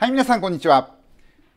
はい、皆さんこんにちは。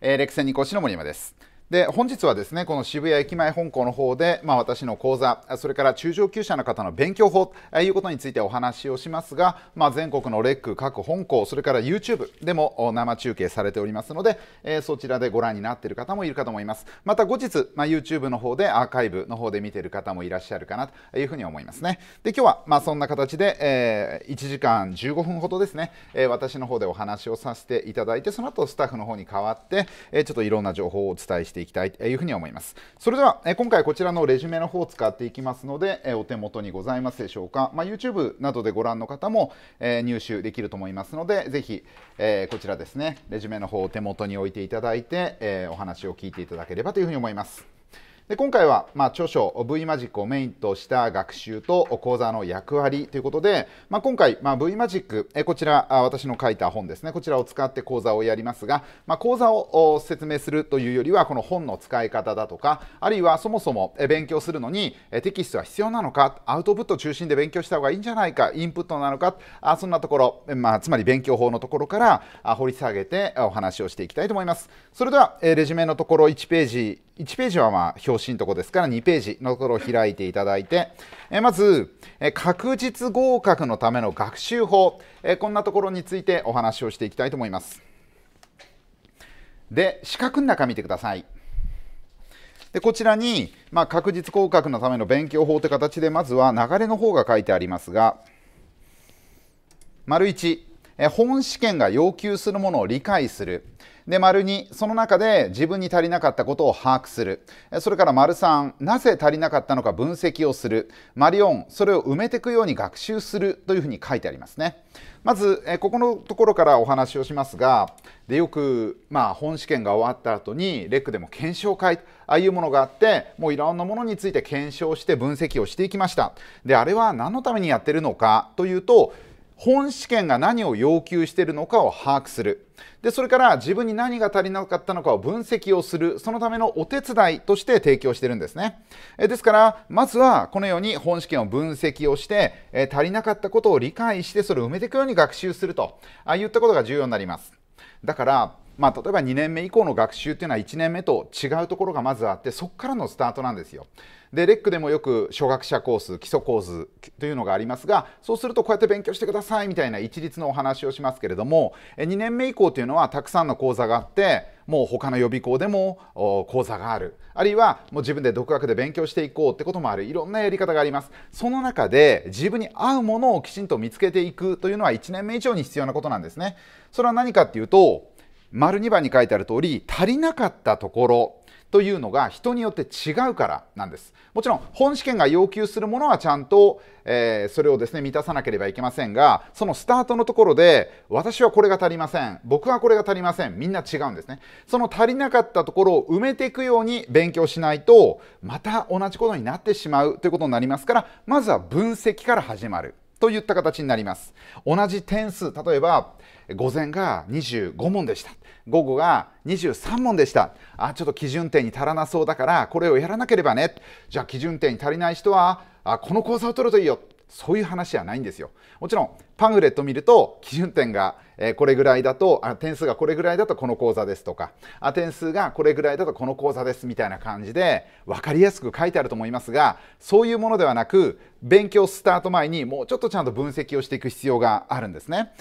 えー、レクセンニコシの森山です。で本日はですねこの渋谷駅前本校の方で、まあ、私の講座それから中上級者の方の勉強法ということについてお話をしますが、まあ、全国のレック各本校それから YouTube でも生中継されておりますので、えー、そちらでご覧になっている方もいるかと思います。また後日、まあ、YouTube の方でアーカイブの方で見ている方もいらっしゃるかなというふうに思いますね。で今日はまあそんな形で、えー、1時間15分ほどですね、えー、私の方でお話をさせていただいてその後スタッフの方に代わって、えー、ちょっといろんな情報をお伝えしていきたいというふうに思います。それでは、え今回こちらのレジュメの方を使っていきますので、えお手元にございますでしょうか、まあ、YouTube などでご覧の方も、え入手できると思いますのでぜひ、えこちらですねレジュメの方を手元に置いていただいて、えお話を聞いていただければというふうに思います。で今回は、まあ、著書 V マジックをメインとした学習と講座の役割ということで、まあ、今回、まあ、V マジックえこちら私の書いた本ですね。こちらを使って講座をやりますが、まあ、講座を説明するというよりはこの本の使い方だとかあるいはそもそも勉強するのにテキストは必要なのかアウトプット中心で勉強した方がいいんじゃないかインプットなのかあそんなところ、まあ、つまり勉強法のところから掘り下げてお話をしていきたいと思います。それではレジュメのところ1ページ1ページはまあ表紙のところですから2ページのところを開いていただいて、えまず、え確実合格のための学習法、えこんなところについてお話をしていきたいと思います。で、四角の中見てください。でこちらに、まあ、確実合格のための勉強法という形でまずは流れの方が書いてありますが丸1本試験が要求するものを理解するで丸2その中で自分に足りなかったことを把握する。それから丸3なぜ足りなかったのか分析をする。丸4それを埋めていくように学習するというふうに書いてありますね。まずえここのところからお話をしますがでよく、まあ、本試験が終わった後にレックでも検証会ああいうものがあってもういろんなものについて検証して分析をしていきました。であれは何のためにやってるのかというと本試験が何を要求しているのかを把握する。でそれから自分に何が足りなかったのかを分析をする。そのためのお手伝いとして提供してるんですね。えですからまずはこのように本試験を分析をしてえ足りなかったことを理解してそれを埋めていくように学習すると。あいったことが重要になります。だからまあ、例えば2年目以降の学習っていうのは1年目と違うところがまずあってそこからのスタートなんですよ。でレックでもよく初学者コース基礎コースというのがありますがそうするとこうやって勉強してくださいみたいな一律のお話をしますけれども2年目以降というのはたくさんの講座があってもう他の予備校でも講座がある。あるいはもう自分で独学で勉強していこうってこともある。いろんなやり方があります。その中で自分に合うものをきちんと見つけていくというのは1年目以上に必要なことなんですね。それは何かっていうと丸2番に書いてある通り足りなかったところというのが人によって違うからなんです。もちろん本試験が要求するものはちゃんと、えー、それをですね満たさなければいけませんがそのスタートのところで私はこれが足りません僕はこれが足りませんみんな違うんですね。その足りなかったところを埋めていくように勉強しないとまた同じことになってしまうということになりますからまずは分析から始まる。といった形になります。同じ点数例えば午前が25問でした。午後が23問でした。あちょっと基準点に足らなそうだからこれをやらなければね。じゃあ基準点に足りない人はあこの講座を取るといいよ。そういう話じゃないんですよもちろんパンフレット見ると基準点がこれぐらいだとあ点数がこれぐらいだとこの講座ですとかあ点数がこれぐらいだとこの講座ですみたいな感じで分かりやすく書いてあると思いますがそういうものではなく勉強スタート前にもうちょっとちゃんと分析をしていく必要があるんですね。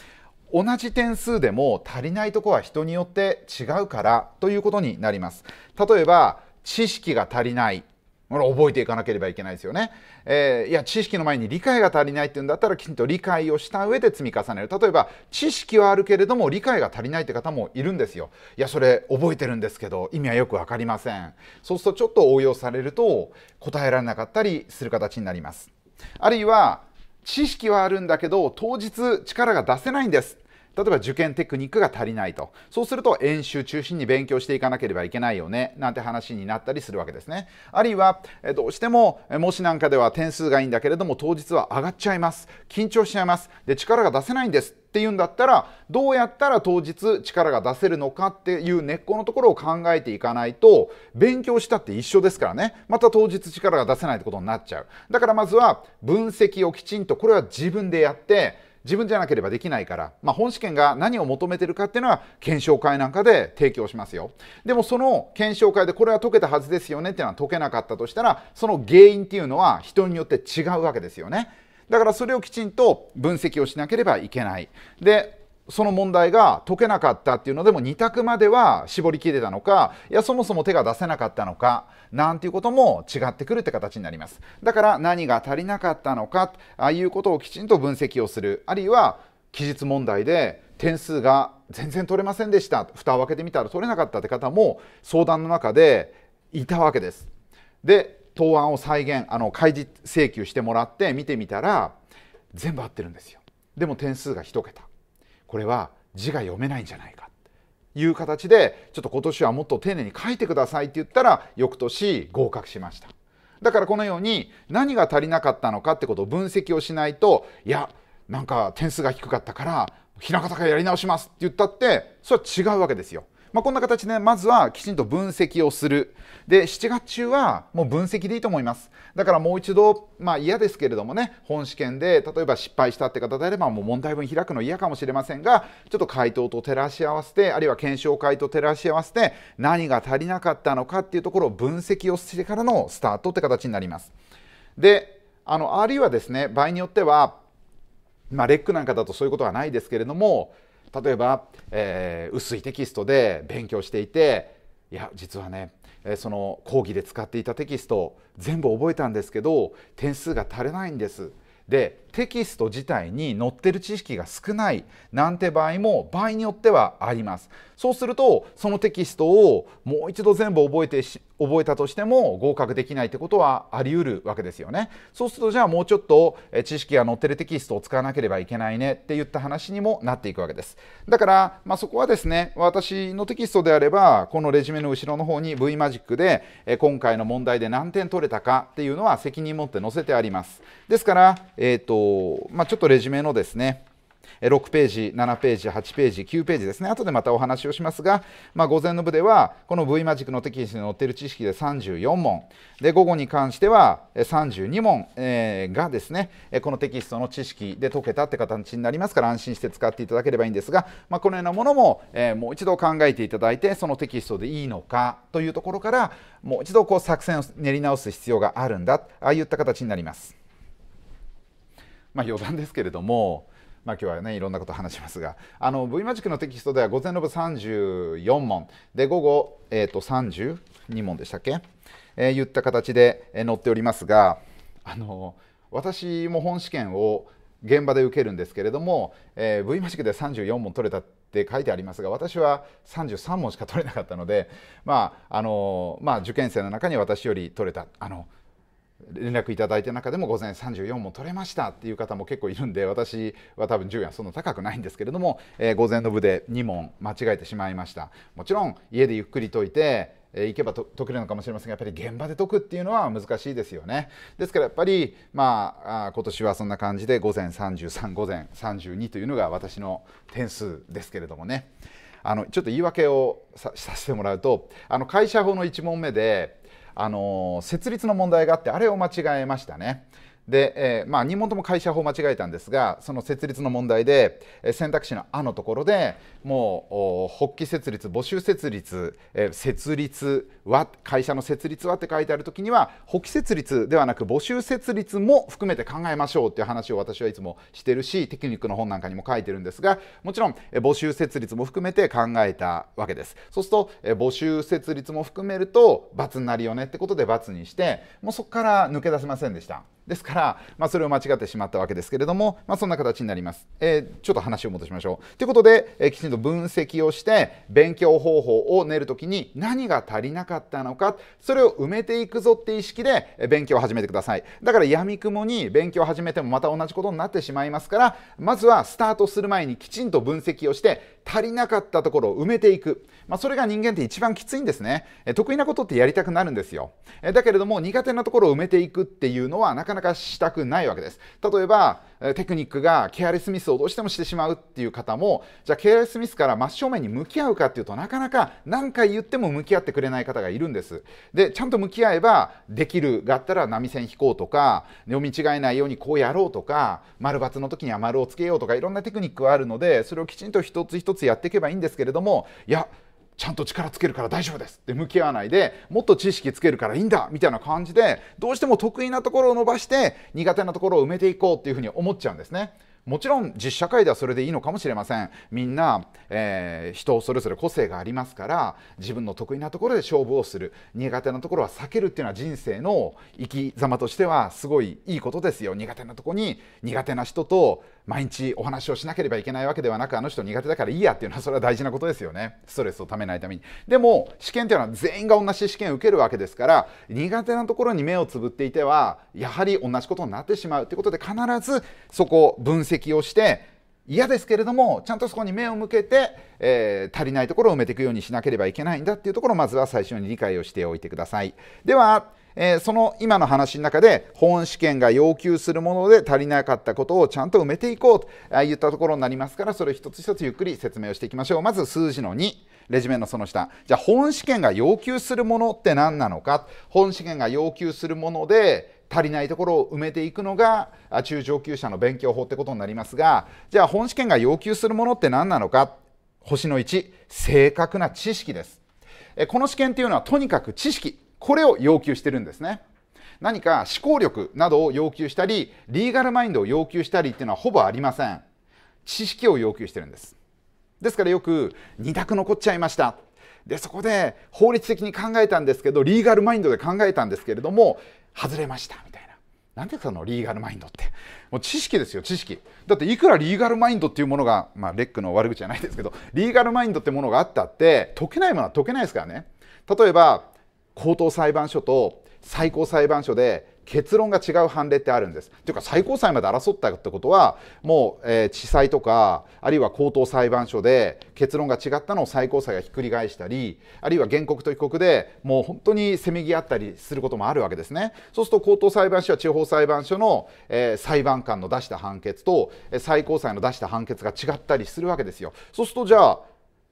同じ点数でも足りないとこは人によって違うからということになります例えば知識が足りない覚えていかなければいけないですよね、えー、いや知識の前に理解が足りないっていうんだったらきちんと理解をした上で積み重ねる。例えば知識はあるけれども理解が足りないって方もいるんですよ。いやそれ覚えてるんですけど意味はよく分かりません。そうするとちょっと応用されると答えられなかったりする形になります。あるいは知識はあるんだけど当日力が出せないんです。例えば受験テクニックが足りないと。そうすると演習中心に勉強していかなければいけないよね。なんて話になったりするわけですね。あるいはどうしても模試なんかでは点数がいいんだけれども当日は上がっちゃいます。緊張しちゃいます。で力が出せないんです。っていうんだったらどうやったら当日力が出せるのかっていう根っこのところを考えていかないと勉強したって一緒ですからね。また当日力が出せないってことになっちゃう。だからまずは分析をきちんとこれは自分でやって自分じゃなければできないから、まあ、本試験が何を求めてるかっていうのは検証会なんかで提供しますよ。でもその検証会でこれは解けたはずですよねっていうのは解けなかったとしたらその原因っていうのは人によって違うわけですよね。だからそれをきちんと分析をしなければいけない。でその問題が解けなかったっていうのでも2択までは絞りきれたのかいやそもそも手が出せなかったのかなんていうことも違ってくるって形になります。だから何が足りなかったのかああいうことをきちんと分析をする。あるいは期日問題で点数が全然取れませんでした。蓋を開けてみたら取れなかったって方も相談の中でいたわけです。で答案を再現あの開示請求してもらって見てみたら全部合ってるんですよ。でも点数が1桁。これは字が読めないんじゃないか。いう形でちょっと今年はもっと丁寧に書いてくださいって言ったら翌年合格しました。だからこのように何が足りなかったのかってことを分析をしないといやなんか点数が低かったから枚方からやり直しますって言ったってそれは違うわけですよ。まあ、こんな形で、まずはきちんと分析をする。で、7月中はもう分析でいいと思います。だからもう一度、まあ嫌ですけれどもね、本試験で例えば失敗したって方であれば、もう問題文開くの嫌かもしれませんが、ちょっと回答と照らし合わせて、あるいは検証会と照らし合わせて、何が足りなかったのかっていうところを分析をしてからのスタートって形になります。で、あの、あるいはですね、場合によっては、まあ、レックなんかだとそういうことはないですけれども、例えば、えー、薄いテキストで勉強していていや実はねその講義で使っていたテキスト全部覚えたんですけど点数が足りないんです。でテキスト自体に載ってる知識が少ないなんて場合も場合によってはあります。そうするとそのテキストをもう一度全部覚えて覚えたとしても合格できないってことはあり得るわけですよね。そうするとじゃあもうちょっと知識が載ってるテキストを使わなければいけないねって言った話にもなっていくわけです。だから、まあ、そこはですね私のテキストであればこのレジュメの後ろの方に V マジックで今回の問題で何点取れたかっていうのは責任持って載せてあります。ですからえっ、ー、と、まあ、ちょっとレジュメのですね、6ページ、7ページ、8ページ、9ページですね、後でまたお話をしますが、まあ、午前の部では、この V マジックのテキストに載っている知識で34問、で午後に関しては32問、えー、がですね、このテキストの知識で解けたって形になりますから、安心して使っていただければいいんですが、まあ、このようなものも、えー、もう一度考えていただいて、そのテキストでいいのかというところから、もう一度こう作戦を練り直す必要があるんだ、ああいった形になります。まあ、余談ですけれども、まあ、今日はねいろんなこと話しますがあの V マジックのテキストでは午前の部34問で午後、えー、と32問でしたっけ、えー、言った形で載っておりますがあの私も本試験を現場で受けるんですけれども、えー、V マジックで34問取れたって書いてありますが私は33問しか取れなかったので、まああのまあ、受験生の中に私より取れた。あの連絡いただいた中でも午前34も取れましたっていう方も結構いるんで私は多分順位はそんな高くないんですけれども、えー、午前の部で2問間違えてしまいました。もちろん家でゆっくり解いてえー、行けば解けるのかもしれませんがやっぱり現場で解くっていうのは難しいですよね。ですからやっぱりまああ今年はそんな感じで午前33午前32というのが私の点数ですけれどもね。あのちょっと言い訳をさせてもらうとあの会社法の1問目であの設立の問題があってあれを間違えましたね。で、えー、まあ、2問とも会社法間違えたんですがその設立の問題で、選択肢の「あ」のところでもう発起設立募集設立、えー、設立は会社の設立はって書いてある時には発起設立ではなく募集設立も含めて考えましょうっていう話を私はいつもしてるしテクニックの本なんかにも書いてるんですがもちろん、え募集設立も含めて考えたわけですそうすると、え募集設立も含めると×になるよねってことで×にしてもうそこから抜け出せませんでした。ですから、まあ、それを間違ってしまったわけですけれども、まあ、そんな形になります。えー、ちょっと話を戻しましょう。ということで、えー、きちんと分析をして勉強方法を練るときに何が足りなかったのかそれを埋めていくぞって意識で勉強を始めてください。だからやみくもに勉強を始めてもまた同じことになってしまいますからまずはスタートする前にきちんと分析をして足りなかったところを埋めていく、まあ、それが人間って一番きついんですね。得意なことってやりたくなるんですよ。だけれども苦手なところを埋めていくっていうのはなかなかしたくないわけです。例えばテクニックがケアレスミスをどうしてもしてしまうっていう方もじゃあケアレスミスから真正面に向き合うかっていうとなかなか何回言っても向き合ってくれない方がいるんです。でちゃんと向き合えばできるがあったら波線引こうとか読み違えないようにこうやろうとか丸×の時には丸をつけようとかいろんなテクニックはあるのでそれをきちんと一つ一つやっていけばいいんですけれどもいやちゃんと力つけるから大丈夫です。って向き合わないでもっと知識つけるからいいんだみたいな感じでどうしても得意なところを伸ばして苦手なところを埋めていこうっていうふうに思っちゃうんですね。もちろん実社会ではそれでいいのかもしれません。みんな、えー、人それぞれ個性がありますから自分の得意なところで勝負をする。苦手なところは避けるっていうのは人生の生き様としてはすごいいいことですよ。苦手なとこに苦手な人と毎日お話をしなければいけないわけではなくあの人苦手だからいいやっていうのはそれは大事なことですよね。ストレスをためないために。でも試験っていうのは全員が同じ試験を受けるわけですから苦手なところに目をつぶっていてはやはり同じことになってしまうということで必ずそこを分析をして嫌ですけれどもちゃんとそこに目を向けて、えー、足りないところを埋めていくようにしなければいけないんだっていうところをまずは最初に理解をしておいてください。ではえー、その今の話の中で本試験が要求するもので足りなかったことをちゃんと埋めていこうといったところになりますからそれを一つ一つゆっくり説明をしていきましょう。まず数字の2レジュメのその下じゃあ本試験が要求するものって何なのか。本試験が要求するもので足りないところを埋めていくのが中上級者の勉強法ってことになりますが。じゃあ本試験が要求するものって何なのか。星の1正確な知識です。この試験っていうのはとにかく知識。これを要求してるんですね。何か思考力などを要求したりリーガルマインドを要求したりっていうのはほぼありません。知識を要求してるんです。ですからよく二択残っちゃいました。でそこで法律的に考えたんですけどリーガルマインドで考えたんですけれども外れましたみたいな。なんでそのリーガルマインドって。もう知識ですよ知識。だっていくらリーガルマインドっていうものがまあレックの悪口じゃないですけどリーガルマインドってものがあったって解けないものは解けないですからね。例えば高等裁判所と最高裁判所で結論が違う判例ってあるんです。というか最高裁まで争ったってことはもう、えー、地裁とかあるいは高等裁判所で結論が違ったのを最高裁がひっくり返したりあるいは原告と被告でもう本当にせめぎ合ったりすることもあるわけですね。そうすると高等裁判所は地方裁判所の、えー、裁判官の出した判決と最高裁の出した判決が違ったりするわけですよ。そうするとじゃあ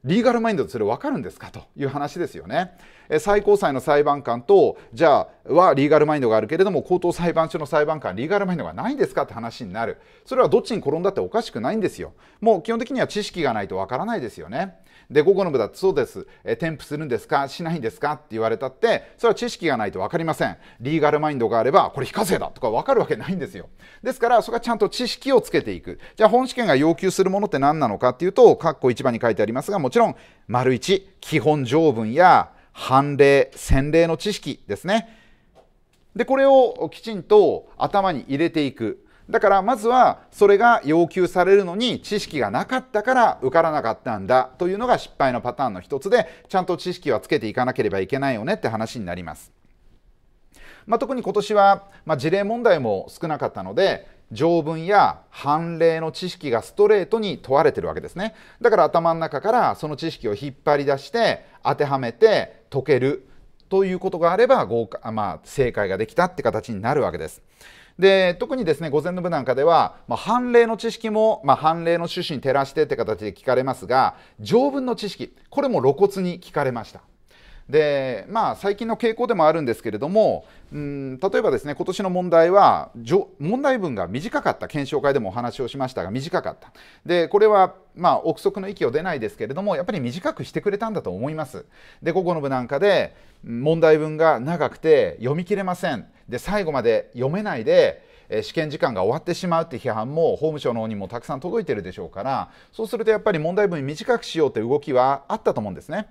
リーガルマインドでそれ分かるんですか？という話ですよね。最高裁の裁判官とじゃあはリーガルマインドがあるけれども高等裁判所の裁判官リーガルマインドがないんですかって話になる。それはどっちに転んだっておかしくないんですよもう基本的には知識がないとわからないですよね。で午後の部だってそうです。添付するんですか？しないんですか？って言われたってそれは知識がないと分かりません。リーガルマインドがあればこれ非課税だとか分かるわけないんですよ。ですからそこはちゃんと知識をつけていく。じゃあ本試験が要求するものって何なのかっていうと括弧1番に書いてありますがもちろん丸1基本条文や判例、先例の知識ですね。で、これをきちんと頭に入れていく。だからまずはそれが要求されるのに知識がなかったから受からなかったんだというのが失敗のパターンの一つでちゃんと知識はつけていかなければいけないよねって話になります。まあ、特に今年は、まあ、事例問題も少なかったので条文や判例の知識がストレートに問われてるわけですねだから頭の中からその知識を引っ張り出して当てはめて解けるということがあれば合格、まあ、正解ができたって形になるわけです。で特にですね午前の部なんかでは、まあ、判例の知識も、まあ、判例の趣旨に照らしてって形で聞かれますが条文の知識これも露骨に聞かれました。でまあ最近の傾向でもあるんですけれどもうん例えばですね今年の問題は問題文が短かった検証会でもお話をしましたが短かった。でこれはまあ憶測の域を出ないですけれどもやっぱり短くしてくれたんだと思います。で午後の部なんかで問題文が長くて読み切れません。で最後まで読めないで試験時間が終わってしまうって批判も法務省の方にもたくさん届いてるでしょうからそうするとやっぱり問題文短くしようという動きはあったと思うんですね。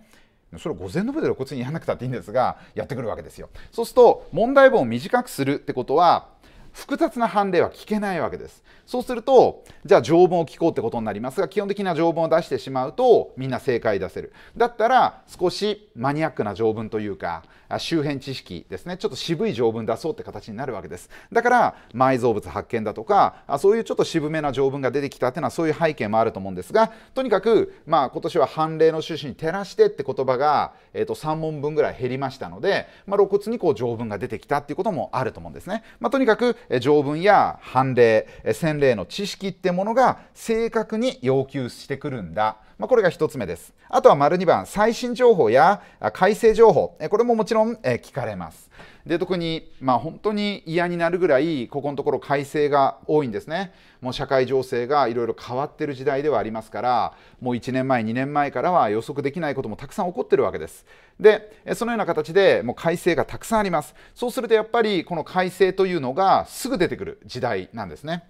それを午前の部で露骨にやらなくたっていいんですがやってくるわけですよ。そうすると問題文を短くするってことは複雑な判例は聞けないわけです。そうするとじゃあ条文を聞こうってことになりますが基本的な条文を出してしまうとみんな正解出せる。だったら少しマニアックな条文というか周辺知識ですね。ちょっと渋い条文出そうって形になるわけです。だから埋蔵物発見だとかそういうちょっと渋めな条文が出てきたっていうのはそういう背景もあると思うんですがとにかくまあ今年は判例の趣旨に照らしてって言葉が、えー、と3問分ぐらい減りましたので、まあ、露骨にこう条文が出てきたっていうこともあると思うんですね、まあ、とにかく条文や判例洗礼の知識ってものが正確に要求してくるんだ。まあ、これが1つ目です。あとは丸2番、最新情報や改正情報、これももちろん聞かれます。で特に、まあ、本当に嫌になるぐらいここのところ改正が多いんですね。もう社会情勢がいろいろ変わってる時代ではありますからもう1年前2年前からは予測できないこともたくさん起こってるわけです。でそのような形でもう改正がたくさんあります。そうするとやっぱりこの改正というのがすぐ出てくる時代なんですね。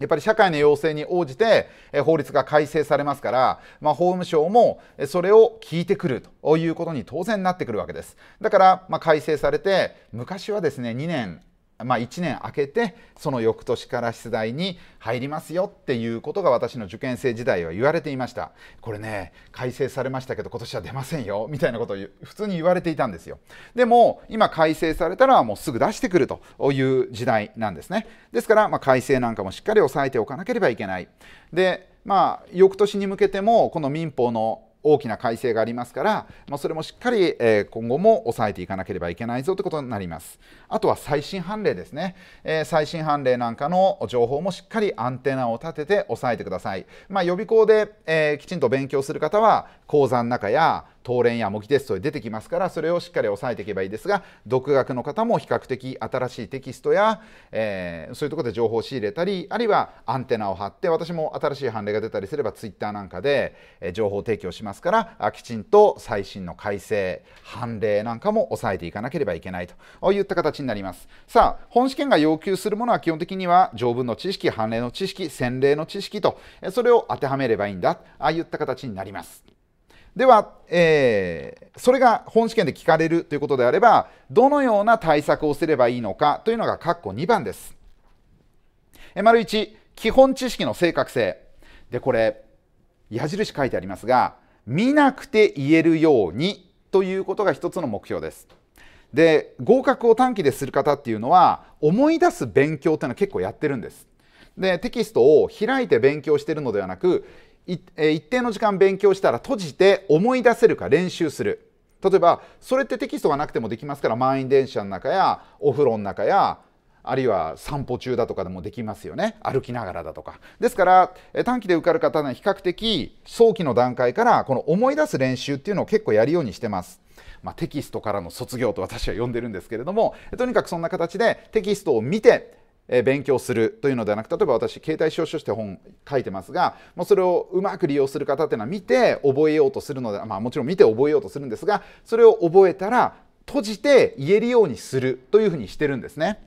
やっぱり社会の要請に応じて法律が改正されますから、まあ、法務省もそれを聞いてくるということに当然なってくるわけです。だから、ま、改正されて昔はですね2年まあ、1年空けてその翌年から出題に入りますよっていうことが私の受験生時代は言われていました。これね改正されましたけど今年は出ませんよみたいなことを普通に言われていたんですよ。でも今改正されたらもうすぐ出してくるという時代なんですね。ですから、まあ、改正なんかもしっかり押さえておかなければいけない。でまあ翌年に向けてもこの民法の大きな改正がありますから、まあ、それもしっかり、え今後も抑えていかなければいけないぞということになります。あとは最新判例ですね、えー、最新判例なんかの情報もしっかりアンテナを立てて押さえてください。まあ、予備校で、えー、きちんと勉強する方は講座の中や答練や模擬テストで出てきますからそれをしっかり押さえていけばいいですが独学の方も比較的新しいテキストや、えー、そういうところで情報を仕入れたりあるいはアンテナを張って私も新しい判例が出たりすればツイッターなんかで、え情報提供しますからきちんと最新の改正判例なんかも押さえていかなければいけないといった形になります。さあ本試験が要求するものは基本的には条文の知識判例の知識洗礼の知識とそれを当てはめればいいんだああいった形になります。では、えー、それが本試験で聞かれるということであれば、どのような対策をすればいいのかというのが括弧2番です。え丸1、基本知識の正確性。で、これ、矢印書いてありますが、見なくて言えるようにということが一つの目標です。で、合格を短期でする方っていうのは、思い出す勉強っていうのは結構やってるんです。で、テキストを開いて勉強してるのではなく、一定の時間勉強したら閉じて思い出せるか練習する。例えばそれってテキストがなくてもできますから満員電車の中やお風呂の中やあるいは散歩中だとかでもできますよね。歩きながらだとか。ですから短期で受かる方は比較的早期の段階からこの思い出す練習っていうのを結構やるようにしてます。まあ、テキストからの卒業と私は呼んでるんですけれどもとにかくそんな形でテキストを見てえ勉強するというのではなく例えば私携帯証書して本書いてますがもうそれをうまく利用する方っていうのは見て覚えようとするので、まあ、もちろん見て覚えようとするんですがそれを覚えたら閉じて言えるようにするというふうにしてるんですね。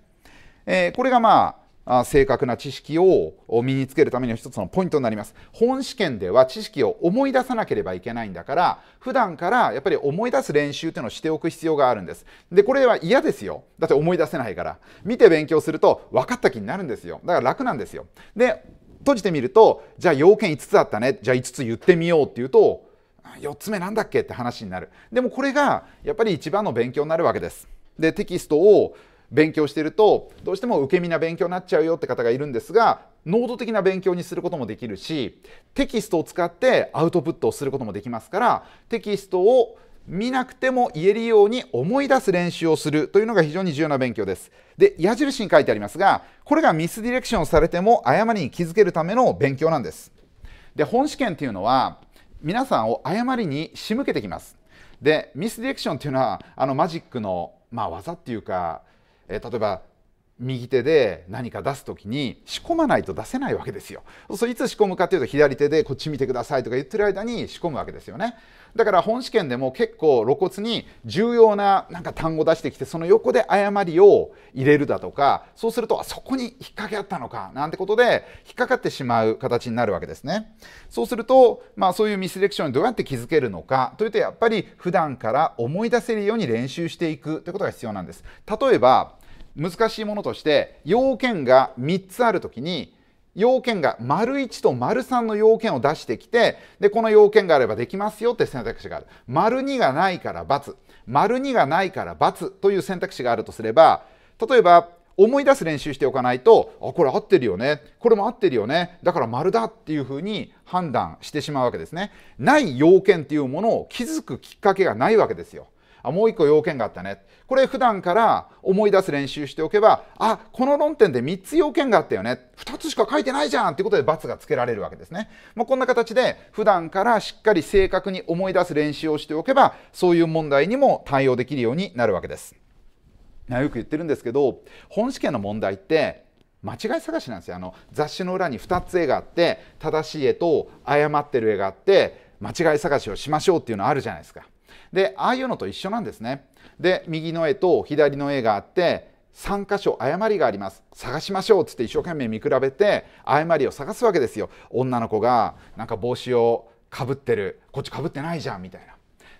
えー、これがまあ正確な知識を身につけるためには一つのポイントになります。本試験では知識を思い出さなければいけないんだから普段からやっぱり思い出す練習っていうのをしておく必要があるんです。でこれは嫌ですよ。だって思い出せないから。見て勉強すると分かった気になるんですよ。だから楽なんですよ。で閉じてみるとじゃあ要件5つあったね。じゃあ5つ言ってみようっていうと4つ目なんだっけ？って話になる。でもこれがやっぱり一番の勉強になるわけです。でテキストを勉強しているとどうしても受け身な勉強になっちゃうよって方がいるんですが濃度的な勉強にすることもできるしテキストを使ってアウトプットをすることもできますからテキストを見なくても言えるように思い出す練習をするというのが非常に重要な勉強です。で、矢印に書いてありますが、これがミスディレクションされても誤りに気づけるための勉強なんです。で、本試験っていうのは皆さんを誤りに仕向けてきます。で、ミスディレクションっていうのはあのマジックの、まあ、技っていうかえ、例えば右手で何か出す時に仕込まないと出せないわけですよ。そういつ仕込むかというと左手でこっち見てくださいとか言ってる間に仕込むわけですよね。だから本試験でも結構露骨に重要ななんか単語出してきてその横で誤りを入れるだとかそうするとあそこに引っ掛けあったのかなんてことで引っかかってしまう形になるわけですね。そうすると、まあ、そういうミスレクションにどうやって気づけるのかというとやっぱり普段から思い出せるように練習していくということが必要なんです。例えば難しいものとして要件が3つあるときに要件が丸1と丸3の要件を出してきてでこの要件があればできますよって選択肢がある。丸2がないから×丸2がないから×という選択肢があるとすれば例えば思い出す練習しておかないとあこれ合ってるよね。これも合ってるよね。だから丸だっていうふうに判断してしまうわけですね。ない要件っていうものを気づくきっかけがないわけですよ。あもう一個要件があったね。これ普段から思い出す練習しておけばあこの論点で3つ要件があったよね。2つしか書いてないじゃんってことで×がつけられるわけですね、まあ、こんな形で普段からしっかり正確に思い出す練習をしておけばそういう問題にも対応できるようになるわけです。よく言ってるんですけど本試験の問題って間違い探しなんですよ。あの雑誌の裏に2つ絵があって正しい絵と誤ってる絵があって間違い探しをしましょうっていうのあるじゃないですかでああいうのと一緒なんですねで右の絵と左の絵があって3箇所誤りがあります。探しましょうっつって一生懸命見比べて誤りを探すわけですよ。女の子がなんか帽子をかぶってる。こっちかぶってないじゃんみたいな。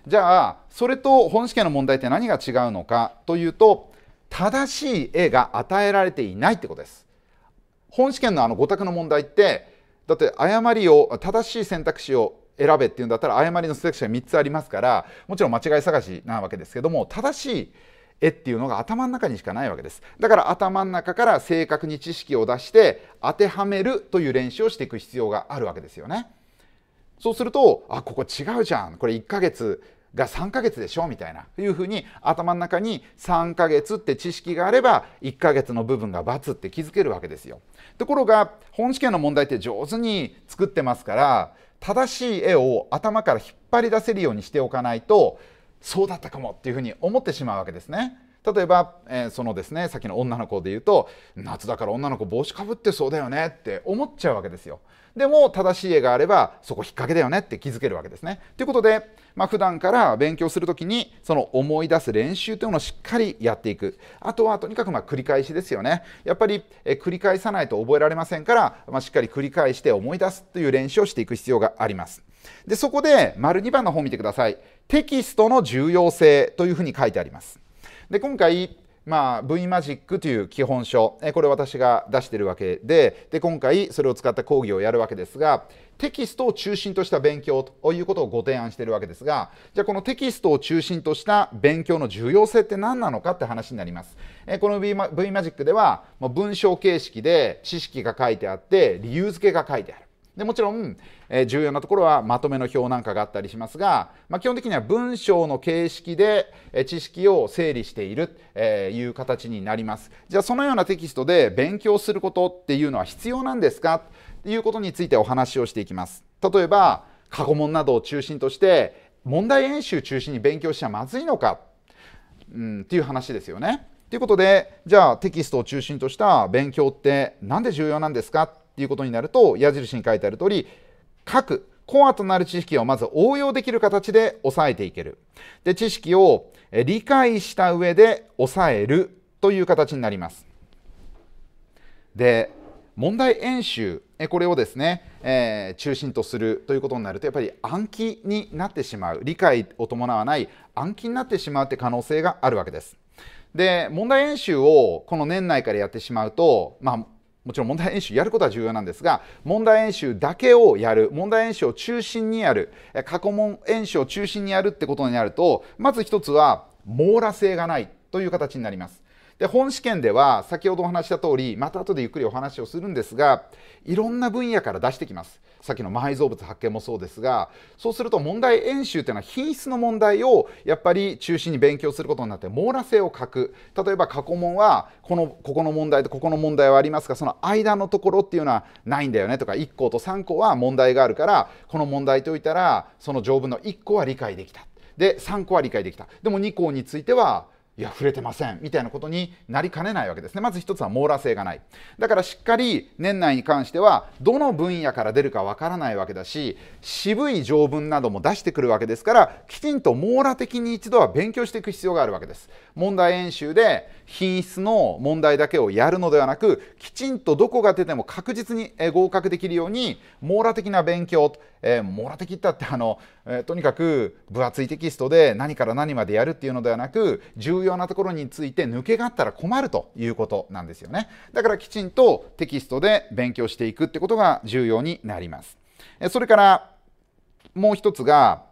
じゃあそれと本試験の問題って何が違うのかというと正しい絵が与えられていないってことです。本試験のあの5択の問題ってだって誤りを正しい選択肢を選べっていうんだったら誤りの選択肢が3つありますからもちろん間違い探しなわけですけども正しい絵っていうのが頭の中にしかないわけです。だから頭の中から正確に知識を出して当てはめるという練習をしていく必要があるわけですよね。そうするとあここ違うじゃん。これ1ヶ月が3ヶ月でしょみたいないうふうに頭の中に3ヶ月って知識があれば1ヶ月の部分が×って気づけるわけですよ。ところが本試験の問題って上手に作ってますから正しい絵を頭から引っ張り出せるようにしておかないとそうだったかもっていうふうに思ってしまうわけですね。例えば、えー、そのですねさっきの女の子で言うと夏だから女の子帽子かぶってそうだよねって思っちゃうわけですよ。でも正しい絵があればそこ引っ掛けだよねって気づけるわけですね。ということで、まあ、普段から勉強する時にその思い出す練習というのをしっかりやっていくあとはとにかくま繰り返しですよねやっぱり繰り返さないと覚えられませんから、まあ、しっかり繰り返して思い出すという練習をしていく必要があります。でそこで丸2番の方を見てくださいテキストの重要性というふうに書いてあります。で今回まあ、V マジックという基本書、えこれ私が出してるわけでで、今回それを使った講義をやるわけですが、テキストを中心とした勉強ということをご提案してるわけですが、じゃあこのテキストを中心とした勉強の重要性って何なのかって話になります。えこの V マジックでは、文章形式で知識が書いてあって、理由付けが書いてある。でもちろん、えー、重要なところはまとめの表なんかがあったりしますが、まあ、基本的には文章の形式で、えー、知識を整理していると、えー、いう形になります。じゃあそのようなテキストで勉強することっていうのは必要なんですか？ということについてお話をしていきます。例えば過去問などを中心として問題演習中心に勉強しちゃまずいのか、うん、っていう話ですよね。ということでじゃあテキストを中心とした勉強って何で重要なんですか？っていうことになると矢印に書いてある通り各コアとなる知識をまず応用できる形で抑えていける。で知識を理解した上で抑えるという形になります。で問題演習これをですね、えー、中心とするということになるとやっぱり暗記になってしまう。理解を伴わない暗記になってしまうって可能性があるわけです。で問題演習をこの年内からやってしまうと、まあ、もちろん問題演習やることは重要なんですが問題演習だけをやる問題演習を中心にやる過去問演習を中心にやるってことになるとまず一つは網羅性がないという形になります。で本試験では先ほどお話した通りまた後でゆっくりお話をするんですがいろんな分野から出してきます。さっきの埋蔵物発見もそうですがそうすると問題演習というのは品質の問題をやっぱり中心に勉強することになって網羅性を欠く。例えば過去問はこのここの問題とここの問題はありますがその間のところっていうのはないんだよねとか1項と3項は問題があるからこの問題解いたらその条文の1個は理解できた。で3個は理解できた。でも2項についてはいや触れてませんみたいなことになりかねないわけですね。まず一つは網羅性がない。だからしっかり年内に関してはどの分野から出るかわからないわけだし渋い条文なども出してくるわけですからきちんと網羅的に一度は勉強していく必要があるわけです。問題演習で品質の問題だけをやるのではなくきちんとどこが出ても確実に合格できるように網羅的な勉強、えー、網羅的ってってあの、えー、とにかく分厚いテキストで何から何までやるっていうのではなく重要なところについて抜けがあったら困るということなんですよね。だからきちんとテキストで勉強していくってことが重要になります。それからもう一つが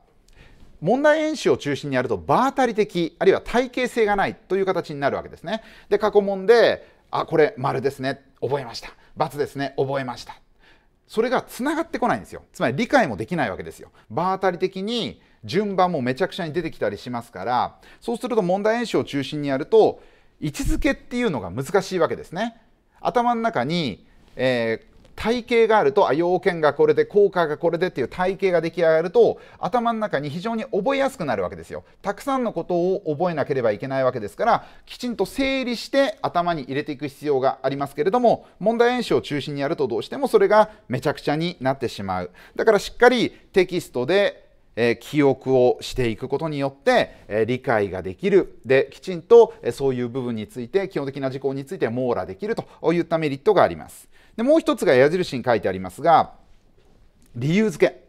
問題演習を中心にやると場当たり的あるいは体系性がないという形になるわけですね。で過去問であこれ丸ですね。覚えました×ですね。覚えました。それがつながってこないんですよつまり理解もできないわけですよ場当たり的に順番もめちゃくちゃに出てきたりしますからそうすると問題演習を中心にやると位置づけっていうのが難しいわけですね。頭の中に、えー体系があるとあ要件がこれで効果がこれでっていう体系が出来上がると頭の中に非常に覚えやすくなるわけですよ。たくさんのことを覚えなければいけないわけですからきちんと整理して頭に入れていく必要がありますけれども問題演習を中心にやるとどうしてもそれがめちゃくちゃになってしまう。だからしっかりテキストでえ記憶をしていくことによって、え理解ができる。できちんと、えそういう部分について基本的な事項について網羅できるといったメリットがあります。でもう一つが矢印に書いてありますが理由付け。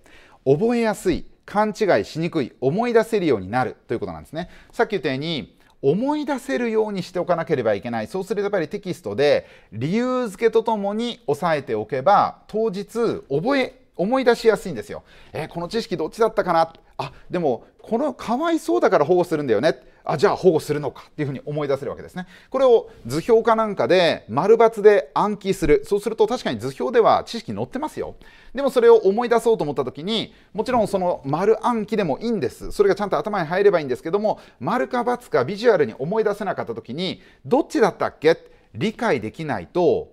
覚えやすい勘違いしにくい思い出せるようになる。ということなんですね。さっき言ったように思い出せるようにしておかなければいけない。そうするとやっぱりテキストで理由付けとともに押さえておけば当日覚え思い出しやすいんですよ。えー、この知識どっちだったかな？あでもこのかわいそうだから保護するんだよね。あじゃあ保護するのかっていうふうに思い出せるわけですね。これを図表かなんかで丸×で暗記するそうすると確かに図表では知識載ってますよ。でもそれを思い出そうと思った時にもちろんその丸暗記でもいいんですそれがちゃんと頭に入ればいいんですけども丸か×かビジュアルに思い出せなかった時にどっちだったっけ？理解できないと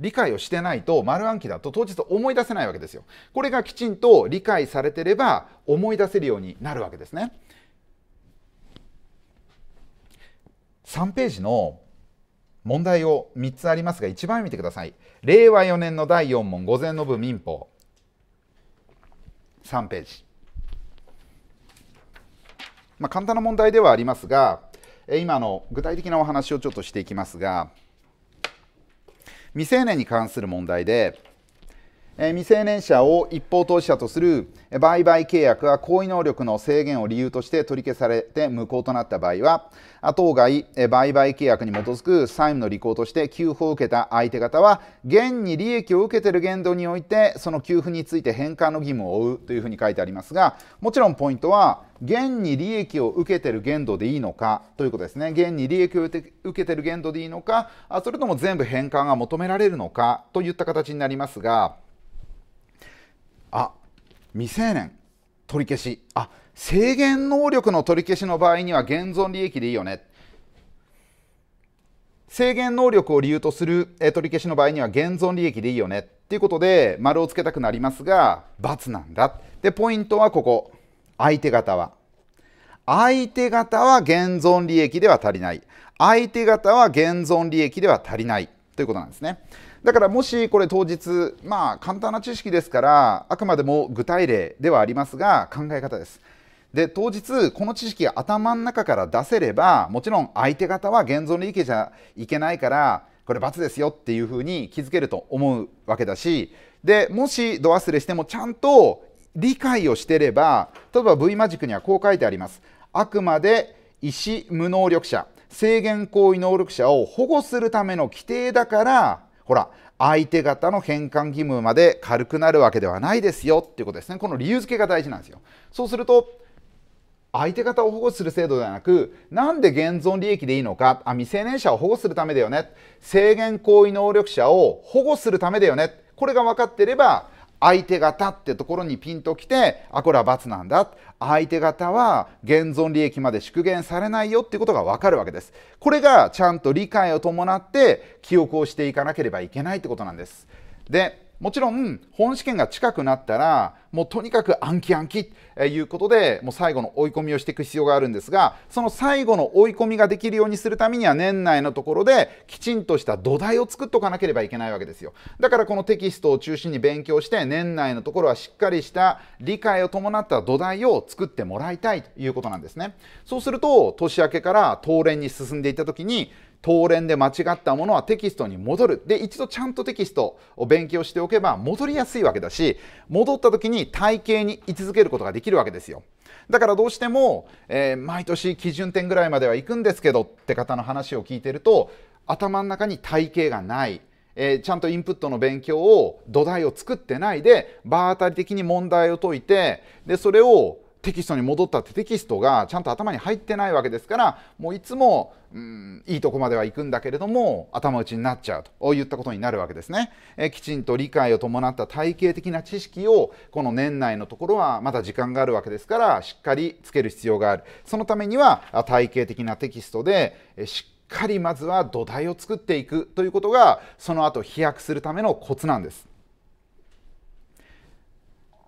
理解をしてないと丸暗記だと当日思い出せないわけですよ。これがきちんと理解されてれば思い出せるようになるわけですね。3ページの問題を3つありますが1番見てください。令和4年の第4問午前の部民法3ページ。まあ、簡単な問題ではありますが今の具体的なお話をちょっとしていきますが未成年に関する問題で、未成年者を一方投資者とする売買契約は行為能力の制限を理由として取り消されて無効となった場合は当該売買契約に基づく債務の履行として給付を受けた相手方は現に利益を受けている限度においてその給付について返還の義務を負うというふうに書いてありますがもちろんポイントは現に利益を受けている限度でいいのかということですね。現に利益を受けている限度でいいのかそれとも全部返還が求められるのかといった形になりますがあ未成年取り消し。あ制限能力の取り消しの場合には現存利益でいいよね。制限能力を理由とする取り消しの場合には現存利益でいいよね。っていうことで丸をつけたくなりますが×なんだ。でポイントはここ。相手方は。相手方は現存利益では足りない。相手方は現存利益では足りない。ということなんですね。だからもしこれ当日まあ簡単な知識ですからあくまでも具体例ではありますが考え方です。で当日この知識が頭の中から出せればもちろん相手方は現存利益じゃいけないからこれ罰ですよっていうふうに気づけると思うわけだしでもし度忘れしてもちゃんと理解をしてれば例えば V マジックにはこう書いてありますあくまで意思無能力者制限行為能力者を保護するための規定だからほら相手方の返還義務まで軽くなるわけではないですよっていうことですね。この理由付けが大事なんですよ。そうすると相手方を保護する制度ではなくなんで現存利益でいいのかあ未成年者を保護するためだよね。制限行為能力者を保護するためだよね。これが分かっていれば相手方ってところにピンときてあこれは罰なんだ。相手方は現存利益まで縮減されないよっていうことが分かるわけです。これがちゃんと理解を伴って記憶をしていかなければいけないってことなんです。でもちろん本試験が近くなったらもうとにかく暗記暗記ということでもう最後の追い込みをしていく必要があるんですがその最後の追い込みができるようにするためには年内のところできちんとした土台を作っておかなければいけないわけですよ。だからこのテキストを中心に勉強して年内のところはしっかりした理解を伴った土台を作ってもらいたいということなんですね。そうすると年明けから東連に進んでいった時に東連で間違ったものはテキストに戻る。で一度ちゃんとテキストを勉強しておけば戻りやすいわけだし戻った時に体系に居続けることができるわけですよ。だからどうしても、えー、毎年基準点ぐらいまでは行くんですけどって方の話を聞いてると頭の中に体系がない。えー、ちゃんとインプットの勉強を土台を作ってないで場当たり的に問題を解いてでそれをテキストに戻ったってテキストがちゃんと頭に入ってないわけですからもういつも、うん、いいとこまでは行くんだけれども頭打ちになっちゃうといったことになるわけですね、えきちんと理解を伴った体系的な知識をこの年内のところはまだ時間があるわけですからしっかりつける必要がある。そのためには体系的なテキストでしっかりまずは土台を作っていくということがその後飛躍するためのコツなんです。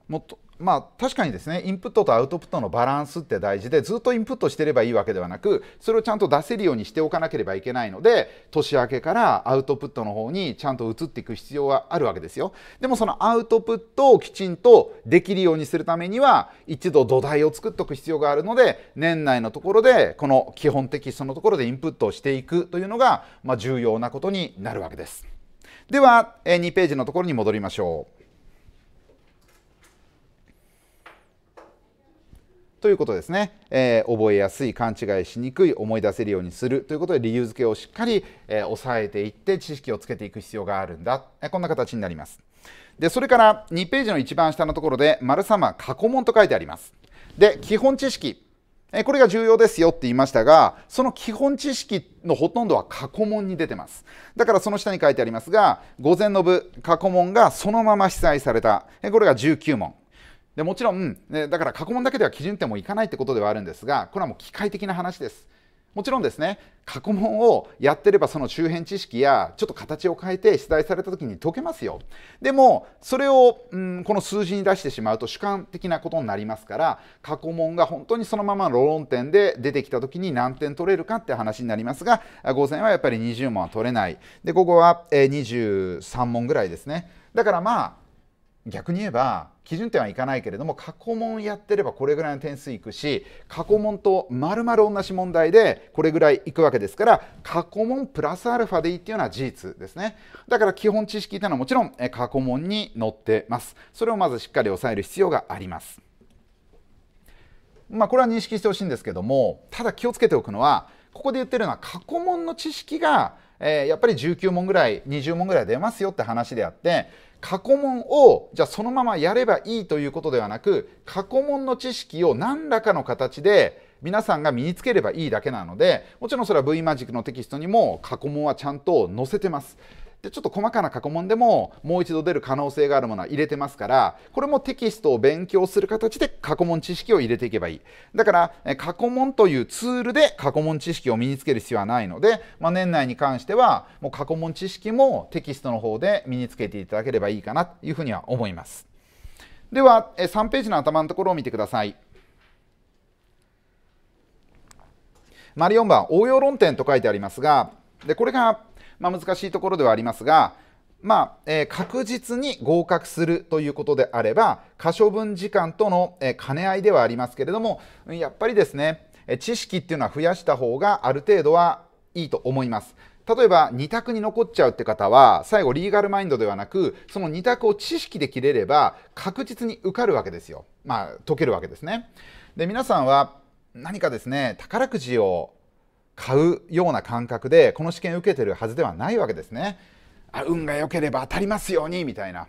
もっとまあ確かにですねインプットとアウトプットのバランスって大事でずっとインプットしてればいいわけではなくそれをちゃんと出せるようにしておかなければいけないので年明けからアウトプットの方にちゃんと移っていく必要はあるわけですよ。でもそのアウトプットをきちんとできるようにするためには一度土台を作っておく必要があるので年内のところでこの基本テキストのところでインプットをしていくというのが、まあ、重要なことになるわけです。では2ページのところに戻りましょう。ということですね、えー、覚えやすい勘違いしにくい思い出せるようにするということで理由付けをしっかり、えー、押さえていって知識をつけていく必要があるんだ、えー、こんな形になります。でそれから2ページの一番下のところで丸様過去問と書いてあります。で基本知識。これが重要ですよって言いましたがその基本知識のほとんどは過去問に出てます。だからその下に書いてありますが午前の部過去問がそのまま記載された。これが19問。でもちろん、ね、だから過去問だけでは基準点もいかないってことではあるんですがこれはもう機械的な話です。もちろんですね過去問をやってればその周辺知識やちょっと形を変えて出題された時に解けますよ。でもそれを、うん、この数字に出してしまうと主観的なことになりますから過去問が本当にそのまま論点で出てきた時に何点取れるかって話になりますが午前はやっぱり20問は取れない。で午後は23問ぐらいですね。だからまあ逆に言えば基準点はいかないけれども過去問やってればこれぐらいの点数いくし過去問と丸々同じ問題でこれぐらいいくわけですから過去問プラスアルファでいいっていうのは事実ですね。だから基本知識というのはもちろん過去問に載ってます。それをまずしっかり押さえる必要があります。まあこれは認識してほしいんですけどもただ気をつけておくのはここで言ってるのは過去問の知識がえー、やっぱり19問ぐらい20問ぐらい出ますよって話であって過去問をじゃあそのままやればいいということではなく過去問の知識を何らかの形で皆さんが身につければいいだけなのでもちろんそれは V マジックのテキストにも過去問はちゃんと載せてます。でちょっと細かな過去問でももう一度出る可能性があるものは入れてますからこれもテキストを勉強する形で過去問知識を入れていけばいい。だから過去問というツールで過去問知識を身につける必要はないので、まあ、年内に関してはもう過去問知識もテキストの方で身につけていただければいいかなというふうには思います。では3ページの頭のところを見てください。丸4番応用論点と書いてありますがでこれがまあ、難しいところではありますが、まあえー、確実に合格するということであれば可処分時間との、えー、兼ね合いではありますけれどもやっぱりですね知識っていうのは増やした方がある程度はいいと思います。例えば2択に残っちゃうって方は最後リーガルマインドではなくその2択を知識で切れれば確実に受かるわけですよ。まあ解けるわけですね。で皆さんは何かですね宝くじを買うような感覚でこの試験受けてるはずではないわけですね。あ運が良ければ当たりますようにみたいな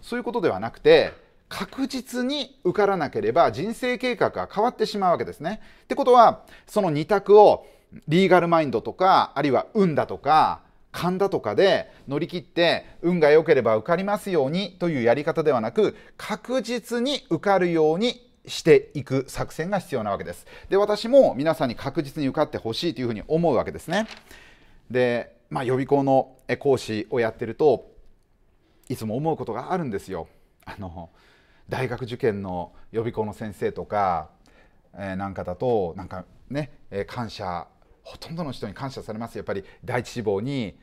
そういうことではなくて確実に受からなければ人生計画が変わってしまうわけですね。ってことはその2択をリーガルマインドとかあるいは運だとか勘だとかで乗り切って運が良ければ受かりますようにというやり方ではなく確実に受かるようにしていく作戦が必要なわけです。で私も皆さんに確実に受かってほしいというふうに思うわけですね。で、まあ、予備校の講師をやってるといつも思うことがあるんですよ。あの大学受験の予備校の先生とか、えー、なんかだとなんかね、えー、感謝ほとんどの人に感謝されますやっぱり第一志望に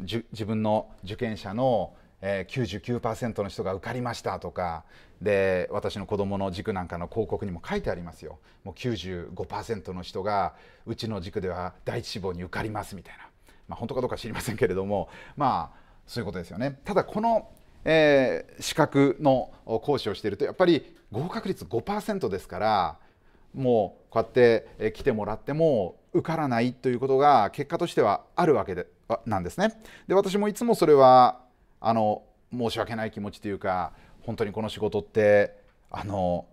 自分の受験者のえー、99%の人が受かりましたとかで私の子どもの塾なんかの広告にも書いてありますよ。もう95%の人がうちの塾では第一志望に受かりますみたいな、まあ、本当かどうか知りませんけれどもまあそういうことですよね。ただこの、えー、資格の講師をしているとやっぱり合格率5%ですからもうこうやって来てもらっても受からないということが結果としてはあるわけでなんですね。で私もいつもそれはあの申し訳ない気持ちというか本当にこの仕事ってあの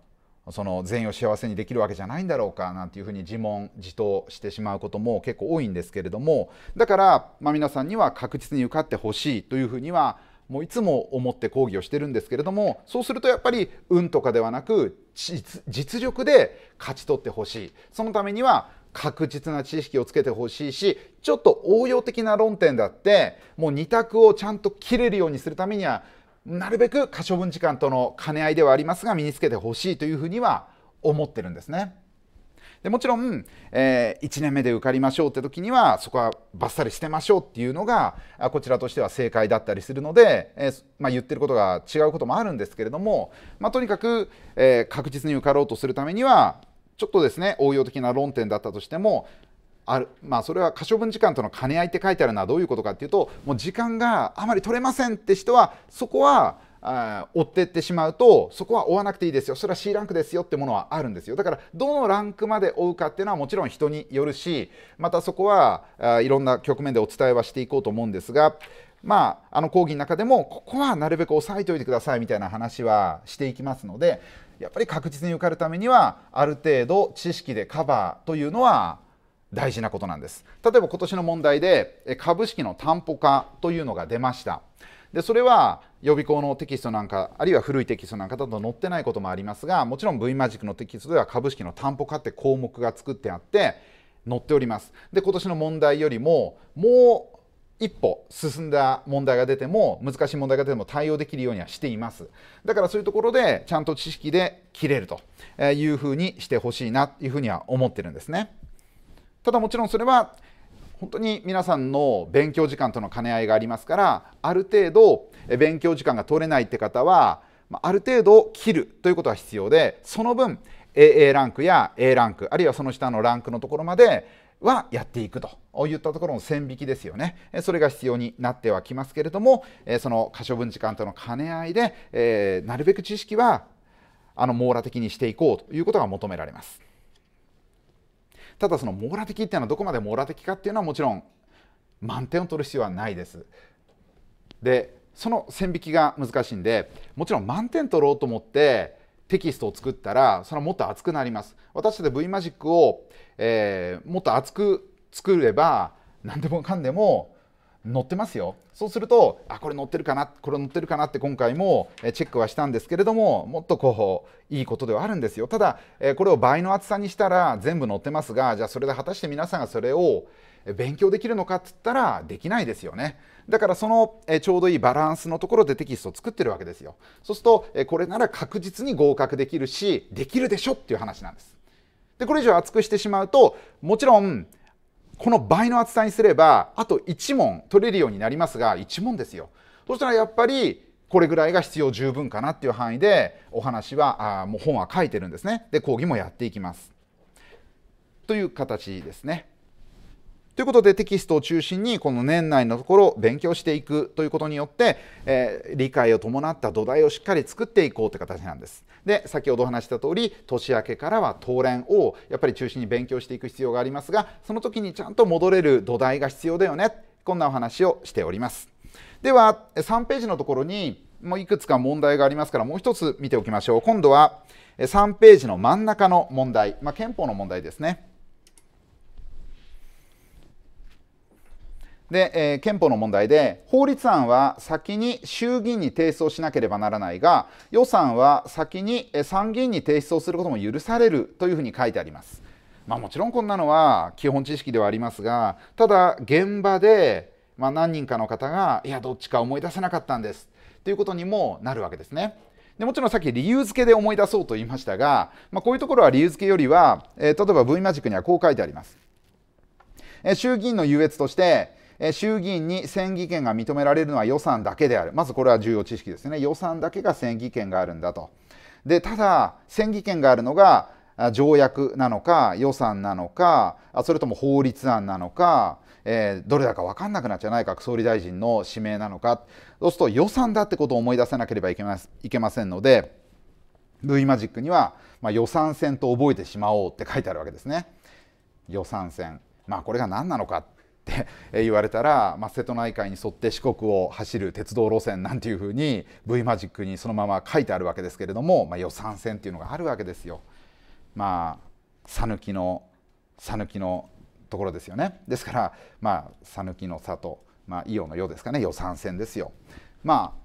その全員を幸せにできるわけじゃないんだろうかなんていうふうに自問自答してしまうことも結構多いんですけれどもだから、まあ、皆さんには確実に受かってほしいというふうにはもういつも思って講義をしてるんですけれどもそうするとやっぱり運とかではなく実力で勝ち取ってほしい。そのためには確実な知識をつけてほしいしちょっと応用的な論点だってもう2択をちゃんと切れるようにするためにはなるべく可処分時間との兼ね合いではありますが身につけてほしいというふうには思ってるんですね。でもちろん、えー、1年目で受かりましょうって時にはそこはバッサリ捨てましょうっていうのがこちらとしては正解だったりするので、えー、まあ、言ってることが違うこともあるんですけれども、まあ、とにかく、えー、確実に受かろうとするためにはちょっとですね応用的な論点だったとしてもあるまあ、それは可処分時間との兼ね合いって書いてあるのはどういうことかっていうともう時間があまり取れませんって人はそこはあ追っていってしまうとそこは追わなくていいですよ。それは C ランクですよってものはあるんですよ。だからどのランクまで追うかっていうのはもちろん人によるしまたそこはあいろんな局面でお伝えはしていこうと思うんですがまあ、あの講義の中でもここはなるべく押さえておいてくださいみたいな話はしていきますのでやっぱり確実に受かるためにはある程度知識でカバーというのは大事なことなんです。例えば今年の問題で株式の担保化というのが出ました。でそれは予備校のテキストなんかあるいは古いテキストなんかだと載ってないこともありますがもちろん V マジックのテキストでは株式の担保化って項目が作ってあって載っております。で今年の問題よりももう一歩進んだ問題が出ても難しい問題が出ても対応できるようにはしています。だからそういうところでちゃんと知識で切れるというふうにしてほしいなというふうには思ってるんですね。ただもちろんそれは本当に皆さんの勉強時間との兼ね合いがありますからある程度勉強時間が取れないって方はある程度切るということは必要でその分 AA ランクや A ランクあるいはその下のランクのところまではやっていくといったところの線引きですよね。それが必要になってはきますけれども、その可処分時間との兼ね合いで、えなるべく知識はあの網羅的にしていこうということが求められます。ただその網羅的っていうのはどこまで網羅的かっていうのはもちろん満点を取る必要はないです。でその線引きが難しいんでもちろん満点取ろうと思ってテキストを作ったらそれはもっと厚くなります。私たち V マジックを、えー、もっと厚く作れば何でもかんでも載ってますよそうするとあこれ載ってるかなこれ載ってるかなって今回もチェックはしたんですけれどももっとこういいことではあるんですよただこれを倍の厚さにしたら全部載ってますがじゃあそれで果たして皆さんがそれを勉強できるのかっつったらできないですよね。だからそのちょうどいいバランスのところでテキストを作ってるわけですよ。そうするとこれなら確実に合格できるしできるでしょっていう話なんです。でこれ以上厚くしてしまうともちろんこの倍の厚さにすればあと1問取れるようになりますが1問ですよ。そしたらやっぱりこれぐらいが必要十分かなっていう範囲でお話はあもう本は書いてるんですね。で講義もやっていきます。という形ですね。ということでテキストを中心にこの年内のところを勉強していくということによって、えー、理解を伴った土台をしっかり作っていこうという形なんです。で先ほどお話した通り年明けからは東連をやっぱり中心に勉強していく必要がありますがその時にちゃんと戻れる土台が必要だよねこんなお話をしております。では3ページのところにもういくつか問題がありますからもう一つ見ておきましょう。今度は3ページの真ん中の問題、まあ、憲法の問題ですね。で、えー、憲法の問題で法律案は先に衆議院に提出をしなければならないが予算は先に参議院に提出をすることも許されるというふうに書いてあります。まあ、もちろんこんなのは基本知識ではありますがただ現場で、まあ、何人かの方がいやどっちか思い出せなかったんですということにもなるわけですね。でもちろんさっき理由付けで思い出そうと言いましたが、まあ、こういうところは理由付けよりは、えー、例えば V マジックにはこう書いてあります。えー、衆議院の優越として衆議院に選議権が認められるのは予算だけである。まずこれは重要知識ですね。予算だけが選議権があるんだと。でただ選議権があるのが条約なのか予算なのかそれとも法律案なのか、えー、どれだか分かんなくなっちゃう。内閣総理大臣の指名なのか。そうすると予算だってことを思い出さなければいけまいけませんので V マジックには、まあ、予算戦と覚えてしまおうって書いてあるわけですね。予算戦まあこれが何なのかって言われたら、まあ、瀬戸内海に沿って四国を走る鉄道路線なんていうふうに V マジックにそのまま書いてあるわけですけれども、まあ、予算線っていうのがあるわけですよ。まあ讃岐の讃岐のところですよねですからまあ讃岐の里、まあ、伊予の世ですかね予算線ですよ。まあ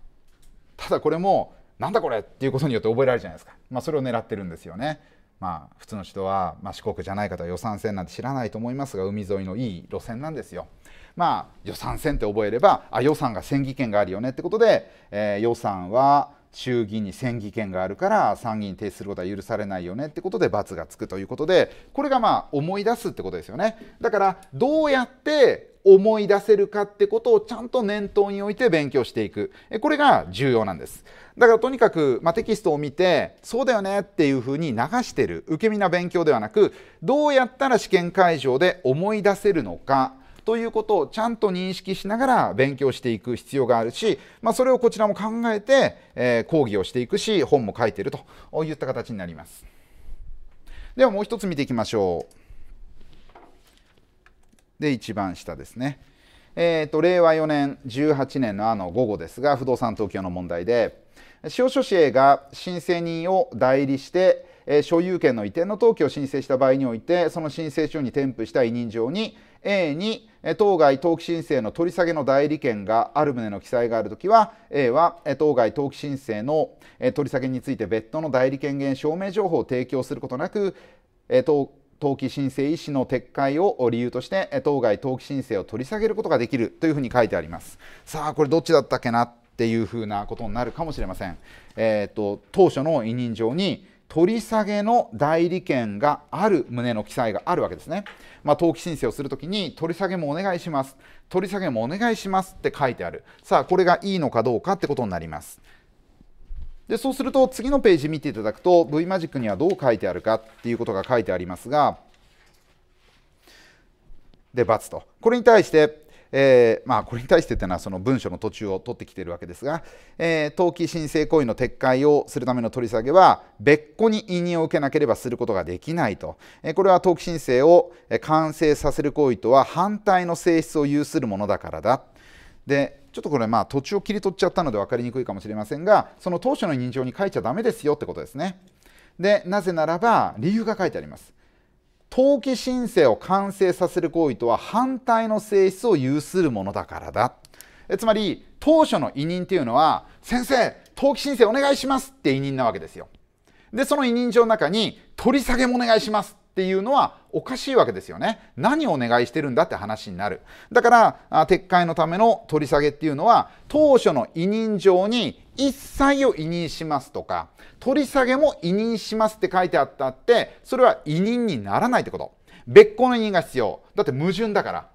ただこれもなんだこれっていうことによって覚えられるじゃないですか、まあ、それを狙ってるんですよね。まあ、普通の人は、まあ、四国じゃない方は予算線なんて知らないと思いますが海沿いのいい路線なんですよ。まあ予算線って覚えればあ予算が選議権があるよねってことで、えー、予算は衆議院に選議権があるから参議院に提出することは許されないよねってことで罰がつくということでこれがまあ思い出すってことですよね。だからどうやって思い出せるかってことをちゃんと念頭に置いて勉強していく。これが重要なんです。だからとにかく、まあ、テキストを見てそうだよねっていうふうに流してる。受け身な勉強ではなくどうやったら試験会場で思い出せるのかということをちゃんと認識しながら勉強していく必要があるし、まあ、それをこちらも考えて、えー、講義をしていくし本も書いているといった形になりますではもう一つ見ていきましょうで一番下ですね。えーと、令和4年18年のあの午後ですが不動産東京の問題で司法書士 A が申請人を代理して、えー、所有権の移転の登記を申請した場合においてその申請書に添付した委任状に A に当該登記申請の取り下げの代理権がある旨の記載があるときは A は当該登記申請の取り下げについて別途の代理権限証明情報を提供することなく登登記申請意思の撤回を理由として当該登記申請を取り下げることができるというふうに書いてあります。さあこれどっちだったっけなっていうふうなことになるかもしれません、えーと、当初の委任状に取り下げの代理権がある旨の記載があるわけですね、まあ、登記申請をするときに取り下げもお願いします。取り下げもお願いしますって書いてある。さあこれがいいのかどうかってことになります。でそうすると次のページ見ていただくと VMagic にはどう書いてあるかっていうことが書いてありますがで×と。これに対してえー、まあ、これに対してというのはその文書の途中を取ってきているわけですが、えー、登記申請行為の撤回をするための取り下げは別個に委任を受けなければすることができないと、えー、これは登記申請を完成させる行為とは反対の性質を有するものだからだ。でちょっとこれまあ土地を切り取っちゃったので分かりにくいかもしれませんがその当初の認証に書いちゃだめですよってことですね。でなぜならば理由が書いてあります。登記申請を完成させる行為とは反対の性質を有するものだからだつまり当初の委任というのは先生登記申請お願いしますって委任なわけですよでその委任状の中に取り下げもお願いしますっていうのはおかしいわけですよね。何をお願いしてるんだって話になる。だから撤回のための取り下げっていうのは当初の委任状に一切を委任しますとか取り下げも委任しますって書いてあったってそれは委任にならないってこと。別個の委任が必要。だって矛盾だから。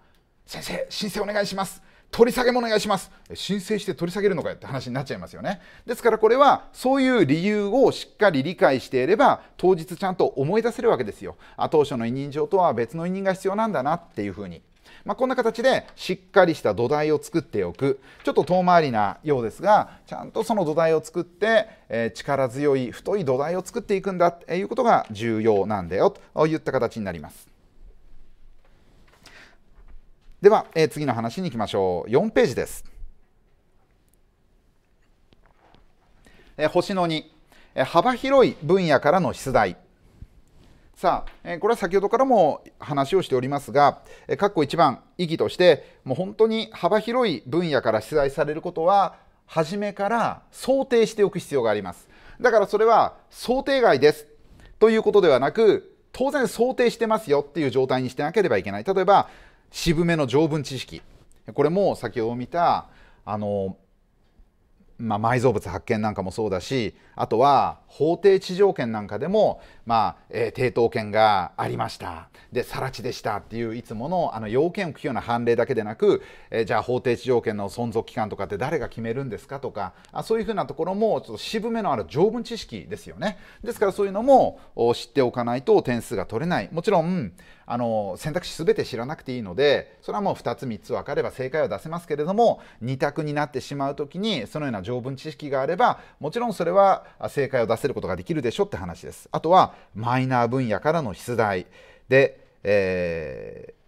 先生申請お願いします。取り下げもお願いします申請して取り下げるのかよって話になっちゃいますよねですからこれはそういう理由をしっかり理解していれば当日ちゃんと思い出せるわけですよあ当初の委任状とは別の委任が必要なんだなっていうふうにまあ、こんな形でしっかりした土台を作っておく。ちょっと遠回りなようですがちゃんとその土台を作って、えー、力強い太い土台を作っていくんだということが重要なんだよといった形になります。では、えー、次の話に行きましょう。4ページです、えー、星の2、えー、幅広い分野からの出題。さあ、え、これは先ほどからも話をしておりますが、えー、括弧1番意義としてもう本当に幅広い分野から出題されることは初めから想定しておく必要があります。だからそれは想定外です。ということではなく当然想定してますよっていう状態にしてなければいけない。例えば渋めの条文知識。これも先ほど見たあのまあ、埋蔵物発見なんかもそうだしあとは法定地上権なんかでも、まあえー、抵当権がありました。で更地でしたっていういつものあの要件を聞くような判例だけでなく、えー、じゃあ法定地上権の存続期間とかって誰が決めるんですかとかあそういうふうなところもちょっと渋めのある条文知識ですよね。ですからそういうのも知っておかないと点数が取れない。もちろんあの選択肢全て知らなくていいのでそれはもう2つ3つ分かれば正解は出せますけれども2択になってしまう時にそのような条文知識があればもちろんそれは正解を出せせることができるでしょって話です。あとはマイナー分野からの出題で、えー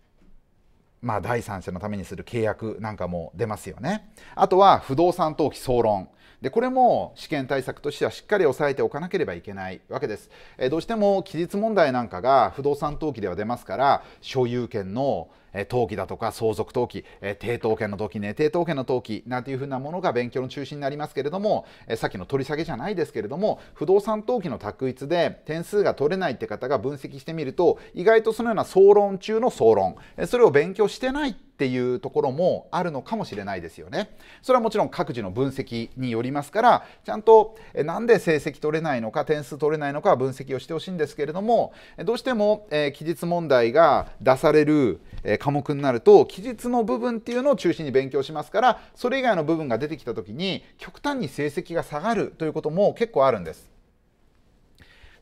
まあ、第三者のためにする契約なんかも出ますよね。あとは不動産登記総論。でこれも試験対策としてはしっかり押さえておかなければいけないわけです。えどうしても期日問題なんかが不動産登記では出ますから所有権の登記だとか相続登記、抵当権の登記、ね、抵当権の登記なんていうふうなものが勉強の中心になりますけれども、さっきの取り下げじゃないですけれども、不動産登記の択一で点数が取れないって方が分析してみると、意外とそのような総論中の総論、それを勉強してないってっていうところもあるのかもしれないですよね。それはもちろん各自の分析によりますからちゃんとなんで成績取れないのか点数取れないのか分析をしてほしいんですけれどもどうしても、えー、期日問題が出される、えー、科目になると期日の部分っていうのを中心に勉強しますからそれ以外の部分が出てきた時に極端に成績が下がるということも結構あるんです。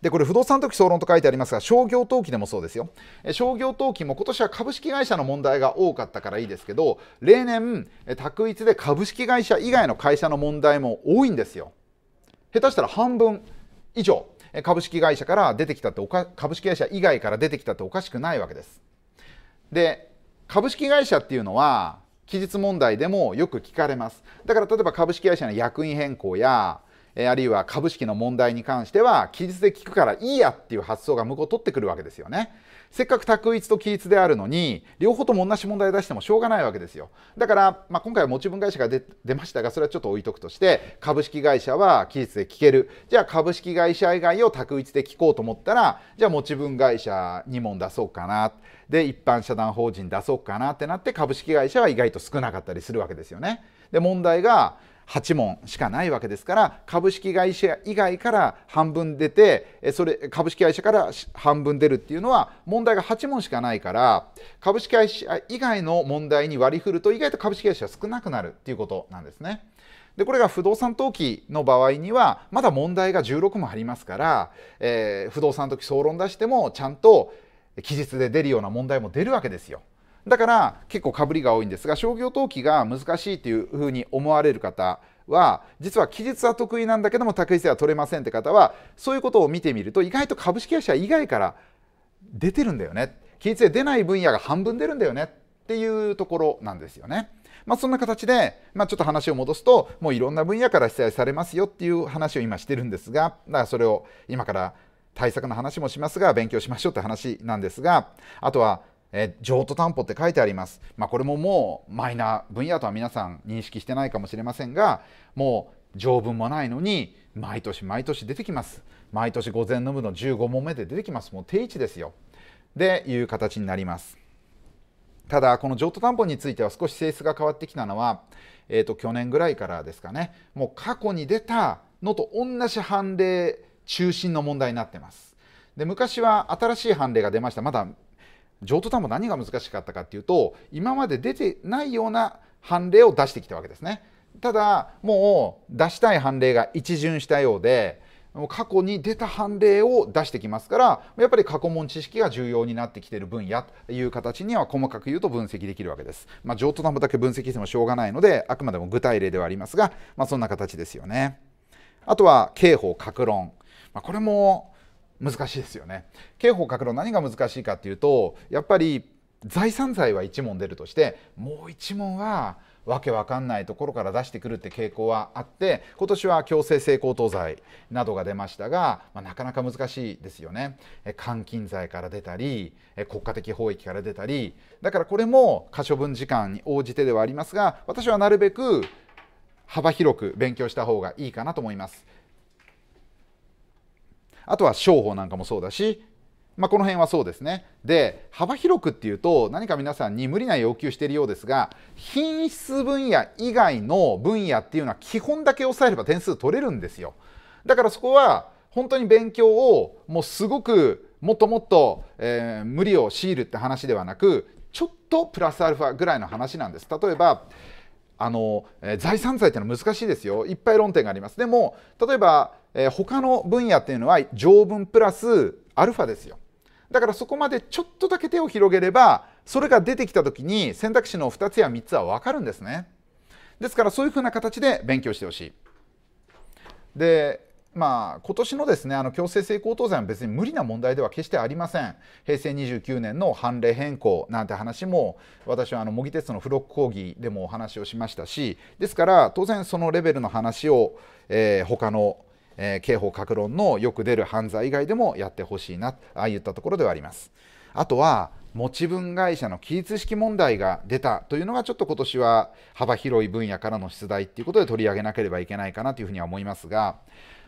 でこれ不動産登記総論と書いてありますが商業登記でもそうですよ。商業登記も今年は株式会社の問題が多かったからいいですけど例年択一で株式会社以外の会社の問題も多いんですよ。下手したら半分以上株式会社から出てきたっておか株式会社以外から出てきたっておかしくないわけです。で株式会社っていうのは期日問題でもよく聞かれます。だから例えば株式会社の役員変更やあるいは株式の問題に関しては期日で聞くからいいやっていう発想が向こう取ってくるわけですよね。せっかく択一と期日であるのに両方とも同じ問題出してもしょうがないわけですよだから、まあ、今回は持ち分会社が出ましたがそれはちょっと置いとくとして株式会社は期日で聞けるじゃあ株式会社以外を択一で聞こうと思ったらじゃあ持ち分会社2問出そうかなで一般社団法人出そうかなってなって株式会社は意外と少なかったりするわけですよね。で問題が8問しかないわけですから株式会社以外から半分出てそれ株式会社から半分出るっていうのは問題が8問しかないから株式会社以外の問題に割り振ると意外と株式会社は少なくなるっていうことなんですね。でこれが不動産登記の場合にはまだ問題が16もありますから、えー、不動産登記総論出してもちゃんと期日で出るような問題も出るわけですよ。だから結構かぶりが多いんですが商業登記が難しいというふうに思われる方は実は期日は得意なんだけども託児は取れませんって方はそういうことを見てみると意外と株式会社以外から出てるんだよね期日で出ない分野が半分出るんだよねっていうところなんですよね。まあ、そんな形で、まあ、ちょっと話を戻すともういろんな分野から出題されますよっていう話を今してるんですがだからそれを今から対策の話もしますが勉強しましょうって話なんですがあとはえ譲渡担保って書いてあります。まあ、これももうマイナー分野とは皆さん認識してないかもしれませんが、もう条文もないのに毎年毎年出てきます。毎年午前の部の15問目で出てきます。もう定位置ですよ。でいう形になります。ただこの譲渡担保については少し性質が変わってきたのは、えーと、去年ぐらいからですかねもう過去に出たのと同じ判例中心の問題になってますで昔は新しい判例が出ましたまだ譲渡担保何が難しかったかっていうと今まで出てないような判例を出してきたわけですねただもう出したい判例が一巡したようで過去に出た判例を出してきますからやっぱり過去問知識が重要になってきている分野という形には細かく言うと分析できるわけです。まあ、譲渡担保だけ分析してもしょうがないのであくまでも具体例ではありますが、まあ、そんな形ですよね。あとは刑法格論、まあ、これも難しいですよね。刑法格論何が難しいかっていうとやっぱり財産罪は1問出るとしてもう1問はわけわかんないところから出してくるって傾向はあって今年は強制性交等罪などが出ましたが、まあ、なかなか難しいですよね監禁罪から出たり国家的法益から出たりだからこれも可処分時間に応じてではありますが私はなるべく幅広く勉強した方がいいかなと思います。あとは商法なんかもそうだし、まあ、この辺はそうですね。で、幅広くっていうと、何か皆さんに無理な要求しているようですが、品質分野以外の分野っていうのは基本だけ押さえれば点数取れるんですよ。だからそこは本当に勉強をもうすごくもっともっと、えー、無理を強いるって話ではなく、ちょっとプラスアルファぐらいの話なんです。例えば、あの、えー、財産罪っていうのは難しいですよ。いっぱい論点があります。でも、例えば、えー、他の分野っていうのは条文プラスアルファですよ。だからそこまでちょっとだけ手を広げればそれが出てきた時に選択肢の2つや3つは分かるんですね。ですからそういうふうな形で勉強してほしい。でまあ、今年のですねあの強制性交当罪は別に無理な問題では決してありません。平成29年の判例変更なんて話も私はあの模擬テストの付録講義でもお話をしましたしですから当然そのレベルの話を、えー、他の、えー、刑法各論のよく出る犯罪以外でもやってほしいなああいったところではあります。あとは持ち分会社の記述式問題が出たというのがちょっと今年は幅広い分野からの出題ということで取り上げなければいけないかなというふうには思いますが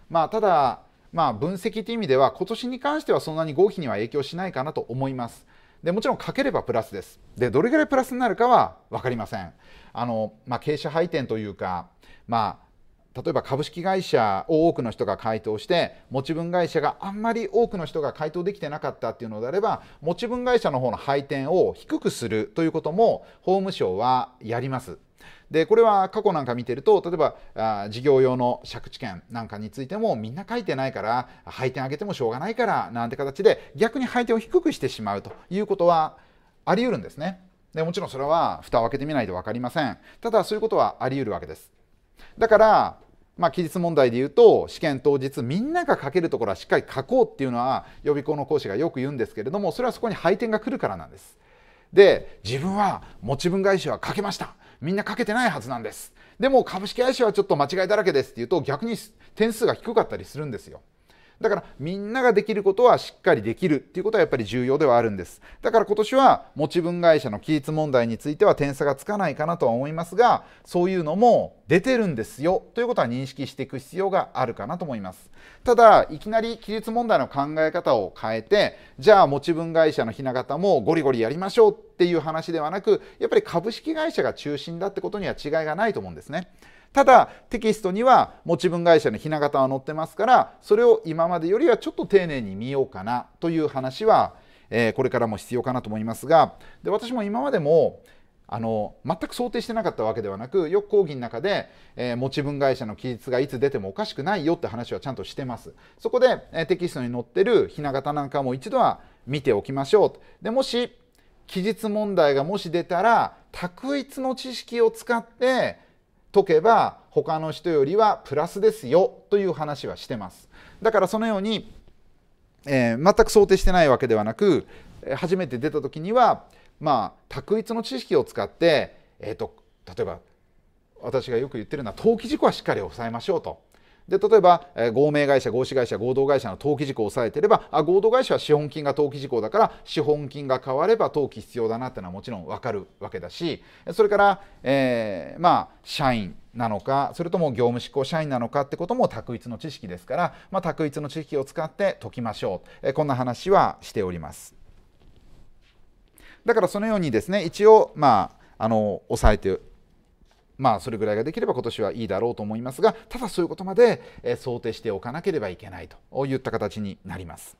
まあ、ただ、まあ、分析という意味では今年に関してはそんなに合否には影響しないかなと思います。でもちろんかければプラスです。でどれぐらいプラスになるかは分かりません。あのまあ、経営者配点というか、まあ、例えば株式会社を多くの人が回答して持ち分会社があんまり多くの人が回答できてなかったっていうのであれば持ち分会社の方の配点を低くするということも法務省はやります。でこれは過去なんか見てると例えばあ事業用の借地権なんかについてもみんな書いてないから配点上げてもしょうがないからなんて形で逆に配点を低くしてしまうということはあり得るんですね。でもちろんそれは蓋を開けてみないと分かりません。ただそういうことはあり得るわけです。だからまあ、期日問題で言うと試験当日みんなが書けるところはしっかり書こうっていうのは予備校の講師がよく言うんですけれどもそれはそこに配点が来るからなんです。で自分は持ち分返しは書けましたみんなかけてないはずなんです。でも株式会社はちょっと間違いだらけですっていうと逆に点数が低かったりするんですよ。だからみんなができることはしっかりできるっていうことはやっぱり重要ではあるんです。だから今年は持ち分会社の期日問題については点差がつかないかなとは思いますがそういうのも出てるんですよということは認識していく必要があるかなと思います。ただいきなり期日問題の考え方を変えてじゃあ持ち分会社のひな形もゴリゴリやりましょうっていう話ではなくやっぱり株式会社が中心だってことには違いがないと思うんですね。ただテキストには持ち分会社のひな形は載ってますからそれを今までよりはちょっと丁寧に見ようかなという話は、えー、これからも必要かなと思いますがで私も今までもあの全く想定してなかったわけではなくよく講義の中で、えー、持ち分会社の期日がいつ出てもおかしくないよって話はちゃんとしてます。そこで、えー、テキストに載ってるひな形なんかも一度は見ておきましょうでもし期日問題がもし出たら択一の知識を使って解けば他の人よりはプラスですよという話はしてます。だからそのように、えー、全く想定してないわけではなく初めて出た時にはまあ択一の知識を使って、えーと、例えば私がよく言ってるのは登記事故はしっかり抑えましょうと。で例えば、えー、合名会社合資会社合同会社の登記事項を抑えていればあ合同会社は資本金が登記事項だから資本金が変われば登記必要だなっていうのはもちろん分かるわけだしそれから、えー、まあ社員なのかそれとも業務執行社員なのかってことも択一の知識ですから、まあ、択一の知識を使って解きましょう、えー、こんな話はしております。だからそのようにですね一応まああの押さえてまあそれぐらいができれば今年はいいだろうと思いますがただそういうことまで、想定しておかなければいけないといった形になります。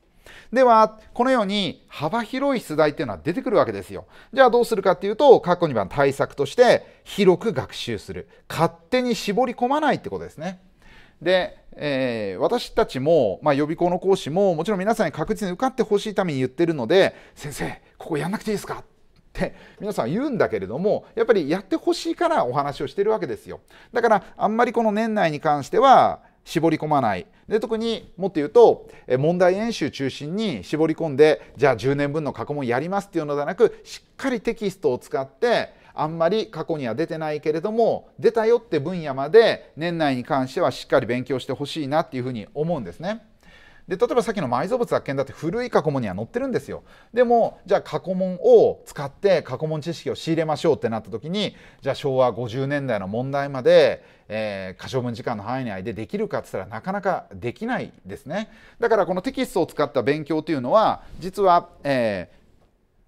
ではこのように幅広い出題っていうのは出てくるわけですよ。じゃあどうするかっていうと過去2番対策として広く学習する勝手に絞り込まないってことですね。で、えー、私たちも、まあ、予備校の講師ももちろん皆さんに確実に受かってほしいために言ってるので先生ここやんなくていいですか？って皆さん言うんだけれどもやっぱりやってほしいからお話をしてるわけですよだからあんまりこの年内に関しては絞り込まないで特にもっと言うと問題演習中心に絞り込んでじゃあ10年分の過去問やりますっていうのではなくしっかりテキストを使ってあんまり過去には出てないけれども出たよって分野まで年内に関してはしっかり勉強してほしいなっていうふうに思うんですね。で例えばさっきの埋蔵物発見だって古い過去問には載ってるんですよ。でもじゃあ過去問を使って過去問知識を仕入れましょうってなった時にじゃあ昭和50年代の問題まで、えー、可処分時間の範囲内でできるかって言ったらなかなかできないですね。だからこのテキストを使った勉強というのは実は、えー、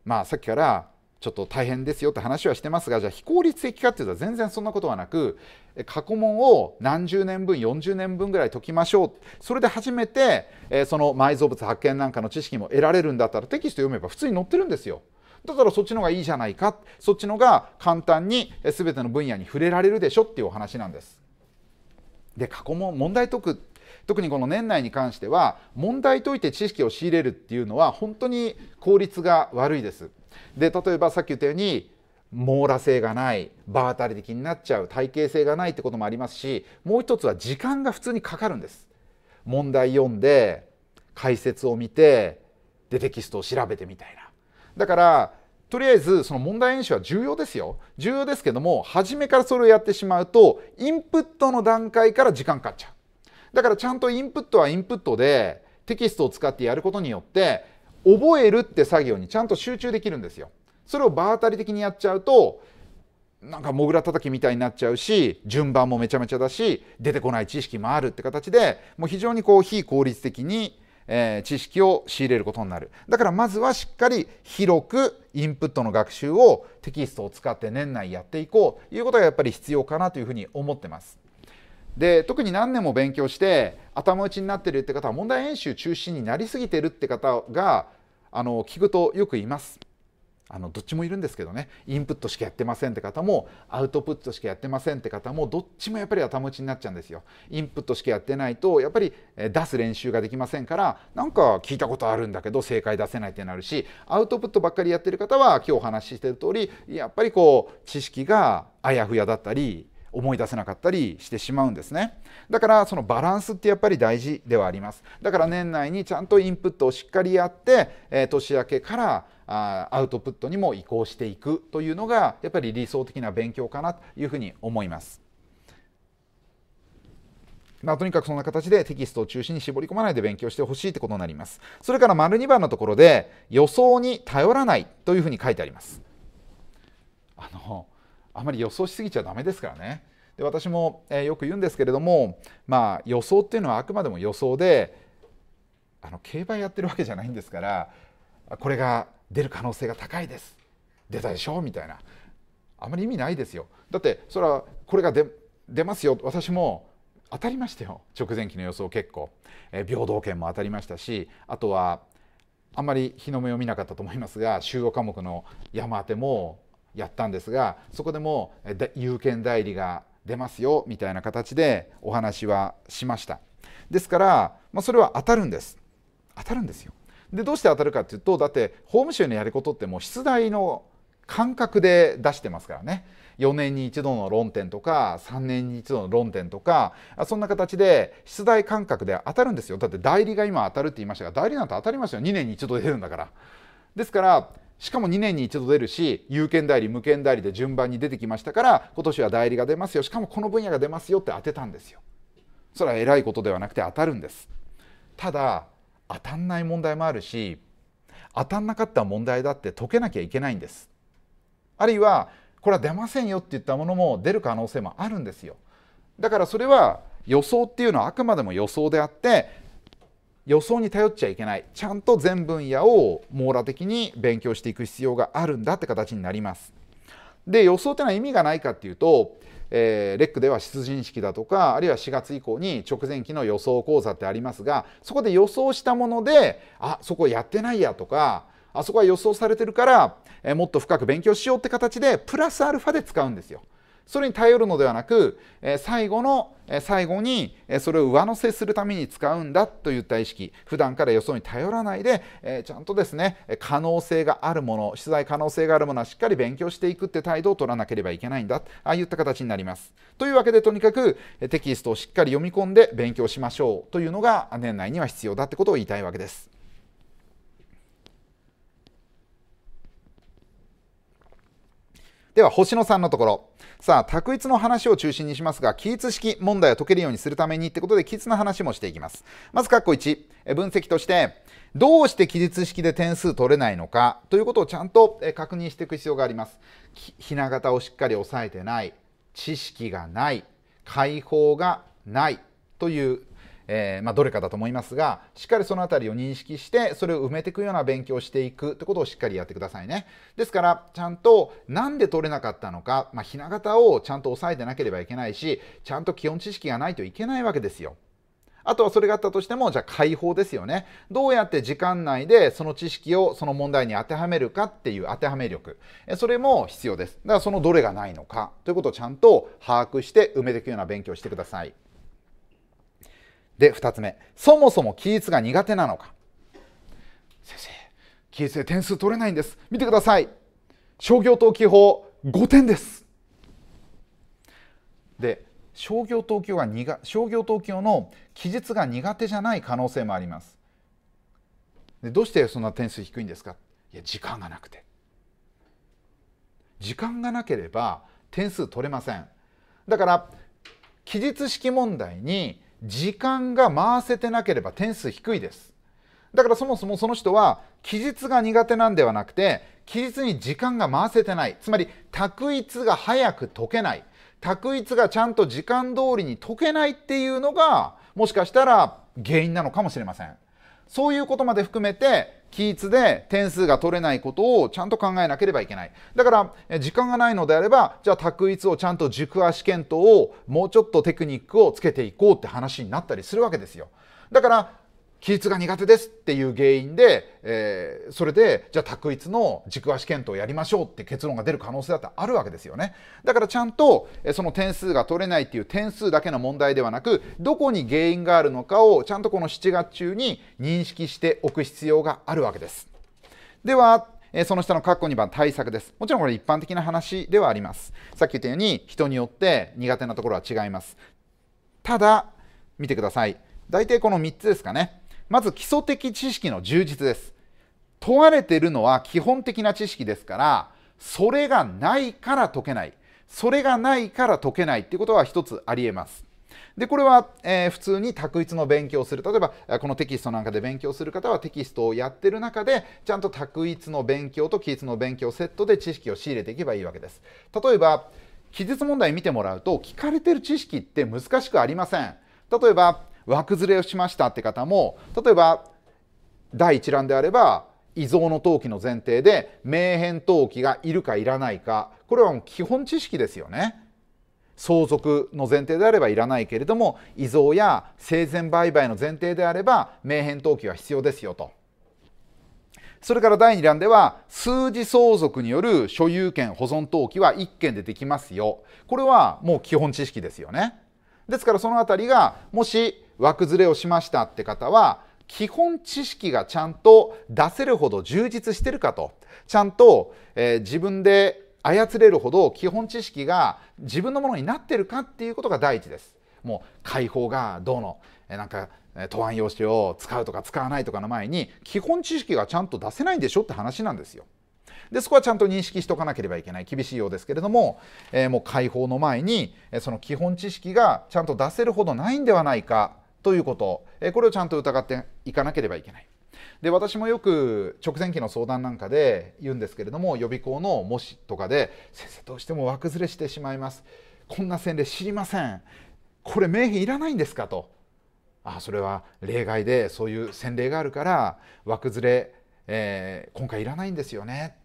まあさっきからちょっと大変ですよって話はしてますがじゃあ非効率的かっていうと全然そんなことはなく過去問を何十年分40年分ぐらい解きましょうそれで初めてその埋蔵物発見なんかの知識も得られるんだったらテキスト読めば普通に載ってるんですよ。だからそっちの方がいいじゃないかそっちの方が簡単に全ての分野に触れられるでしょっていうお話なんです。で過去問問題解く特にこの年内に関しては問題解いて知識を仕入れるっていうのは本当に効率が悪いです。で例えばさっき言ったように網羅性がない場当たり的になっちゃう体系性がないってこともありますしもう一つは時間が普通にかかるんです。問題読んで解説を見てでテキストを調べてみたいな。だからとりあえずその問題演習は重要ですよ。重要ですけども初めからそれをやってしまうとインプットの段階から時間かかっちゃう。だからちゃんとインプットはインプットでテキストを使ってやることによって覚えるって作業にちゃんと集中できるんですよ。それを場当たり的にやっちゃうとなんかモグラ叩きみたいになっちゃうし順番もめちゃめちゃだし出てこない知識もあるって形でもう非常にこう非効率的に、えー、知識を仕入れることになるだからまずはしっかり広くインプットの学習をテキストを使って年内やっていこうということがやっぱり必要かなというふうに思ってます。で特に何年も勉強して頭打ちになってるって方は問題演習中心になりすぎてるって方があの聞くとよくいます。あのどっちもいるんですけどね。インプットしかやってませんって方もアウトプットしかやってませんって方もどっちもやっぱり頭打ちになっちゃうんですよ。インプットしかやってないとやっぱり出す練習ができませんからなんか聞いたことあるんだけど正解出せないってなるしアウトプットばっかりやってる方は今日お話ししてる通りやっぱりこう知識があやふやだったり思い出せなかったりしてしまうんですね。だからそのバランスってやっぱり大事ではあります。だから年内にちゃんとインプットをしっかりやって、えー、年明けからあアウトプットにも移行していくというのがやっぱり理想的な勉強かなというふうに思います。まあ、とにかくそんな形でテキストを中心に絞り込まないで勉強してほしいってことになります。それから丸2番のところで予想に頼らないというふうに書いてあります。あのあまり予想しすぎちゃだめですからね。で私も、えー、よく言うんですけれども、まあ、予想っていうのはあくまでも予想であの競馬やってるわけじゃないんですからこれが出る可能性が高いです。出たでしょ？みたいな。あまり意味ないですよ。だってそれはこれが出ますよ。私も当たりましたよ。直前期の予想結構、え平等圏も当たりましたしあとはあんまり日の目を見なかったと思いますが修養科目の山当てもやったんですがそこでも有権代理が出ますよみたいな形でお話はしました。ですから、まあ、それは当たるんです。当たるんですよ。でどうして当たるかっていうとだって法務省のやることってもう出題の感覚で出してますからね。4年に一度の論点とか3年に一度の論点とかそんな形で出題感覚で当たるんですよ。だって代理が今当たるって言いましたが代理なんて当たりますよ。2年に一度出るんだから。ですからしかも2年に一度出るし有権代理無権代理で順番に出てきましたから今年は代理が出ますよ。しかもこの分野が出ますよって当てたんですよ。それは偉いことではなくて当たるんです。ただ当たんない問題もあるし当たんなかった問題だって解けなきゃいけないんです。あるいはこれは出ませんよって言ったものも出る可能性もあるんですよ。だからそれは予想っていうのはあくまでも予想であって予想に頼っちゃいけない。ちゃんと全分野を網羅的に勉強していく必要があるんだって形になります。で予想っていうのは意味がないかっていうとえー、レックでは出陣式だとかあるいは4月以降に直前期の予想講座ってありますがそこで予想したものであそこやってないやとかあそこは予想されてるから、えー、もっと深く勉強しようって形でプラスアルファで使うんですよ。それに頼るのではなく、え最後の、え最後に、えそれを上乗せするために使うんだといった意識普段から予想に頼らないで、えちゃんとですね可能性があるもの出題可能性があるものはしっかり勉強していくって態度を取らなければいけないんだああいった形になります。というわけでとにかくテキストをしっかり読み込んで勉強しましょうというのが年内には必要だってことを言いたいわけです。では星野さんのところ。さあ択一の話を中心にしますが記述式問題を解けるようにするためにってことで記述の話もしていきます。まず括弧1分析としてどうして記述式で点数取れないのかということをちゃんと確認していく必要があります。ひな形をしっかり押さえてない。知識がない。解放がない。というえー、まあ、どれかだと思いますがしっかりその辺りを認識してそれを埋めていくような勉強をしていくってことをしっかりやってくださいねですからちゃんと何で取れなかったのか、まあ、ひな形をちゃんと押さえてなければいけないしちゃんと基本知識がないといけないわけですよあとはそれがあったとしても、じゃあ解放ですよね。どうやって時間内でその知識をその問題に当てはめるかっていう当てはめ力。それも必要です。だからそのどれがないのかということをちゃんと把握して埋めていくような勉強をしてください。で2つ目。そもそも記述が苦手なのか。先生記述で点数取れないんです。見てください。商業登記法5点です。で商業東京が商業東京の記述が苦手じゃない可能性もあります。でどうしてそんな点数低いんですか？いや時間がなくて。時間がなければ点数取れません。だから記述式問題に時間が回せてなければ点数低いです。だからそもそもその人は期日が苦手なんではなくて期日に時間が回せてない。つまり択一が早く解けない。択一がちゃんと時間通りに解けないっていうのがもしかしたら原因なのかもしれません。そういうことまで含めて記述で点数が取れないことをちゃんと考えなければいけない。だから時間がないのであればじゃあ択一をちゃんと軸足検討をもうちょっとテクニックをつけていこうって話になったりするわけですよ。だから記述が苦手ですっていう原因で、えー、それでじゃあ択一の軸足検討をやりましょうって結論が出る可能性だってあるわけですよね。だからちゃんとその点数が取れないっていう点数だけの問題ではなくどこに原因があるのかをちゃんとこの7月中に認識しておく必要があるわけです。ではその下の括弧2番対策です。もちろんこれ一般的な話ではあります。さっき言ったように人によって苦手なところは違います。ただ見てください。大体この3つですかね。まず基礎的知識の充実です。問われているのは基本的な知識ですから、それがないから解けない。それがないから解けないっていうことは一つありえます。で、これは、えー、普通に択一の勉強をする。例えば、このテキストなんかで勉強する方はテキストをやってる中で、ちゃんと択一の勉強と記述の勉強セットで知識を仕入れていけばいいわけです。例えば、記述問題見てもらうと、聞かれてる知識って難しくありません。例えば、枠ずれをしましたって方も例えば第一欄であれば遺贈の登記の前提で名変登記がいるかいらないかこれはもう基本知識ですよね。相続の前提であればいらないけれども遺贈や生前売買の前提であれば名変登記は必要ですよと。それから第2欄では数字相続による所有権保存登記は1件でできますよ。これはもう基本知識ですよね。ですからそのあたりがもし枠ずれをしましたって方は基本知識がちゃんと出せるほど充実してるかとちゃんと、えー、自分で操れるほど基本知識が自分のものになってるかっていうことが第一です。もう解放がどうの、えー、なんか答案用紙を使うとか使わないとかの前に基本知識がちゃんと出せないんでしょって話なんですよ。でそこはちゃんと認識しておかなければいけない厳しいようですけれども、えー、もう解放の前にその基本知識がちゃんと出せるほどないんではないかということ、えこれをちゃんと疑っていかなければいけない。で私もよく直前期の相談なんかで言うんですけれども予備校の模試とかで「先生どうしても枠ずれしてしまいます」「こんな洗礼知りません」「これ名品いらないんですか?」と「あそれは例外でそういう洗礼があるから枠ずれ、えー、今回いらないんですよね」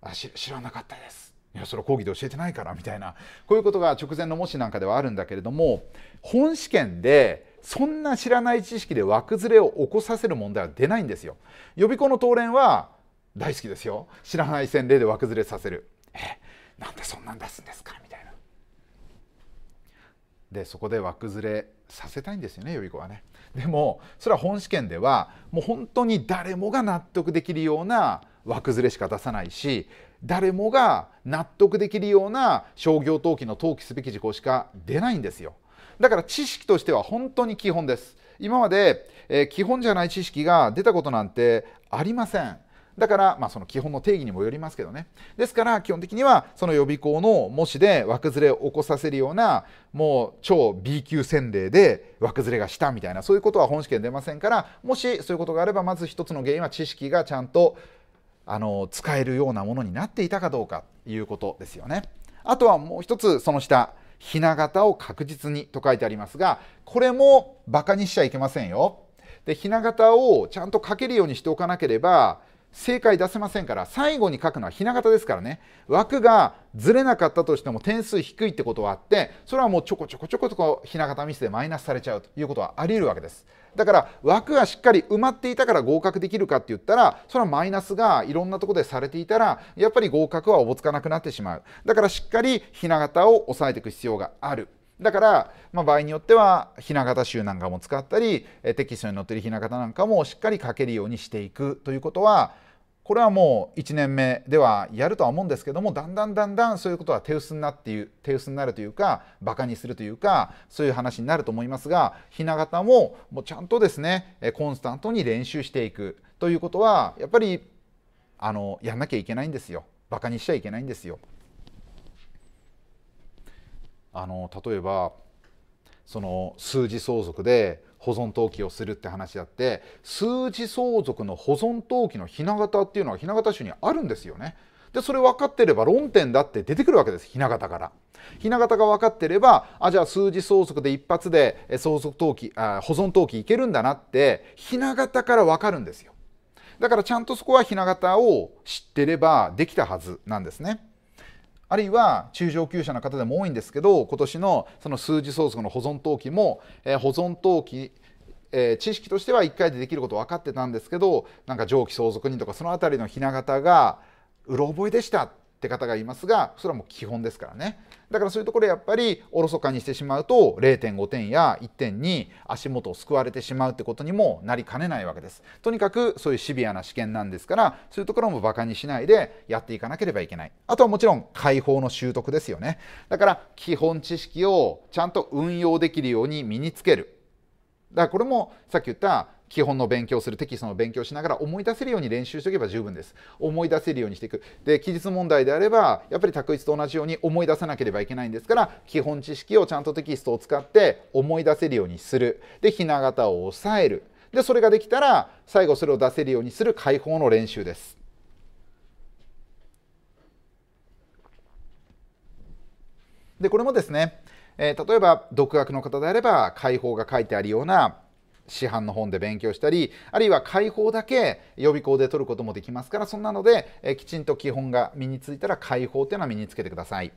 あ知らなかったです」いやそれ講義で教えてないからみたいな。こういうことが直前の模試なんかではあるんだけれども本試験でそんな知らない知識で枠ずれを起こさせる問題は出ないんですよ。予備校の答練は大好きですよ。知らない線例で枠ずれさせる。え、なんでそんなん出すんですか？みたいな。で、そこで枠ずれさせたいんですよね、予備校はね。でも、それは本試験では、もう本当に誰もが納得できるような枠ずれしか出さないし、誰もが納得できるような商業登記の登記すべき事項しか出ないんですよ。だから知識としては本当に基本です。今まで、えー、基本じゃない知識が出たことなんてありません。だから、まあ、その基本の定義にもよりますけどね。ですから、基本的には、その予備校の模試で枠ずれを起こさせるような、もう超 B 級洗礼で枠ずれがしたみたいな、そういうことは本試験出ませんから、もしそういうことがあれば、まず一つの原因は知識がちゃんとあの使えるようなものになっていたかどうかということですよね。あとはもう一つ、その下、ひな形を確実にと書いてありますが、これもバカにしちゃいけませんよ。で、ひな形をちゃんと書けるようにしておかなければ、正解出せませんから最後に書くのはひな形ですからね枠がずれなかったとしても点数低いってことはあってそれはもうちょこちょこちょことこひな形ミスでマイナスされちゃうということはあり得るわけですだから枠がしっかり埋まっていたから合格できるかって言ったらそれはマイナスがいろんなところでされていたらやっぱり合格はおぼつかなくなってしまう。だからしっかりひな形を押さえていく必要がある。だから、まあ、場合によってはひな形集なんかも使ったりテキストに載ってるひな形なんかもしっかり書けるようにしていくということはこれはもう1年目ではやるとは思うんですけどもだんだんだんだんそういうことは手薄になっていう手薄になるというかバカにするというかそういう話になると思いますがひな形ももうちゃんとですねコンスタントに練習していくということはやっぱりあのやんなきゃいけないんですよバカにしちゃいけないんですよ。あの例えばその数字相続で保存登記をするって話であって数字相続の保存登記のひな形っていうのはひな形種にあるんですよね。でそれ分かってれば論点だって出てくるわけですひな形から。ひな形が分かってればあじゃあ数字相続で一発で相続登記あ保存登記いけるんだなってひな形から分かるんですよ。だからちゃんとそこはひな形を知ってればできたはずなんですね。あるいは中上級者の方でも多いんですけど今年のその数字相続の保存登記も、えー、保存登記えー、知識としては1回でできること分かってたんですけどなんか上記相続人とかその辺りのひな形がうろ覚えでしたって方がいますがそれはもう基本ですからね。だからそういうところやっぱりおろそかにしてしまうと0.5点や1点に足元を救われてしまうってことにもなりかねないわけです。とにかくそういうシビアな試験なんですからそういうところもバカにしないでやっていかなければいけない。あとはもちろん解放の習得ですよね。だから基本知識をちゃんと運用できるように身につける。だからこれもさっき言った基本の勉強するテキストの勉強しながら思い出せるように練習しておけば十分です。思い出せるようにしていく。で期日問題であればやっぱり択一と同じように思い出さなければいけないんですから基本知識をちゃんとテキストを使って思い出せるようにする。でひな形を抑える。でそれができたら最後それを出せるようにする解放の練習です。でこれもですね、えー、例えば独学の方であれば解放が書いてあるような市販の本で勉強したりあるいは解放だけ予備校で取ることもできますからそんなので、えきちんと基本が身についたら解放っていうのは身につけてください。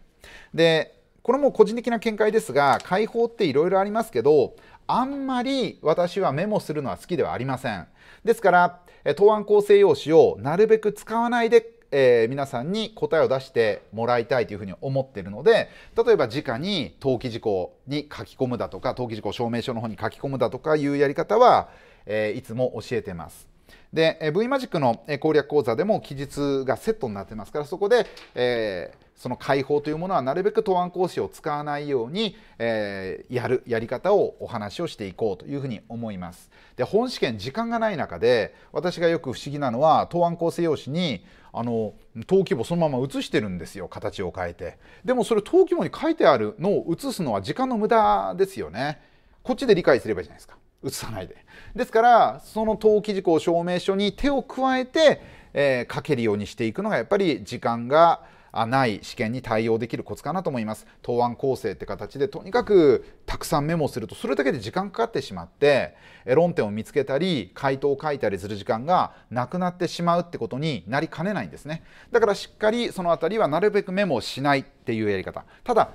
でこれも個人的な見解ですが解放っていろいろありますけどあんまり私はメモするのは好きではありません。ですから答案構成用紙をなるべく使わないでえー、皆さんに答えを出してもらいたいというふうに思っているので例えば直に登記事項に書き込むだとか登記事項証明書の方に書き込むだとかいうやり方は、えー、いつも教えてます。で V マジックの攻略講座でも記述がセットになってますからそこで、えー、その解放というものはなるべく答案講師を使わないように、えー、やるやり方をお話をしていこうというふうに思います。で本試験時間がない中で私がよく不思議なのは答案構成用紙にあの登記簿そのまま写してるんですよ形を変えて。でもそれ登記簿に書いてあるのを写すのは時間の無駄ですよね。こっちで理解すればいいじゃないですか。写さないで。ですからその登記事項証明書に手を加えて、えー、書けるようにしていくのがやっぱり時間がない試験に対応できるコツかなと思います。答案構成って形でとにかくたくさんメモするとそれだけで時間かかってしまって論点を見つけたり回答を書いたりする時間がなくなってしまうってことになりかねないんですね。だからしっかりその辺りはなるべくメモをしないっていうやり方。ただ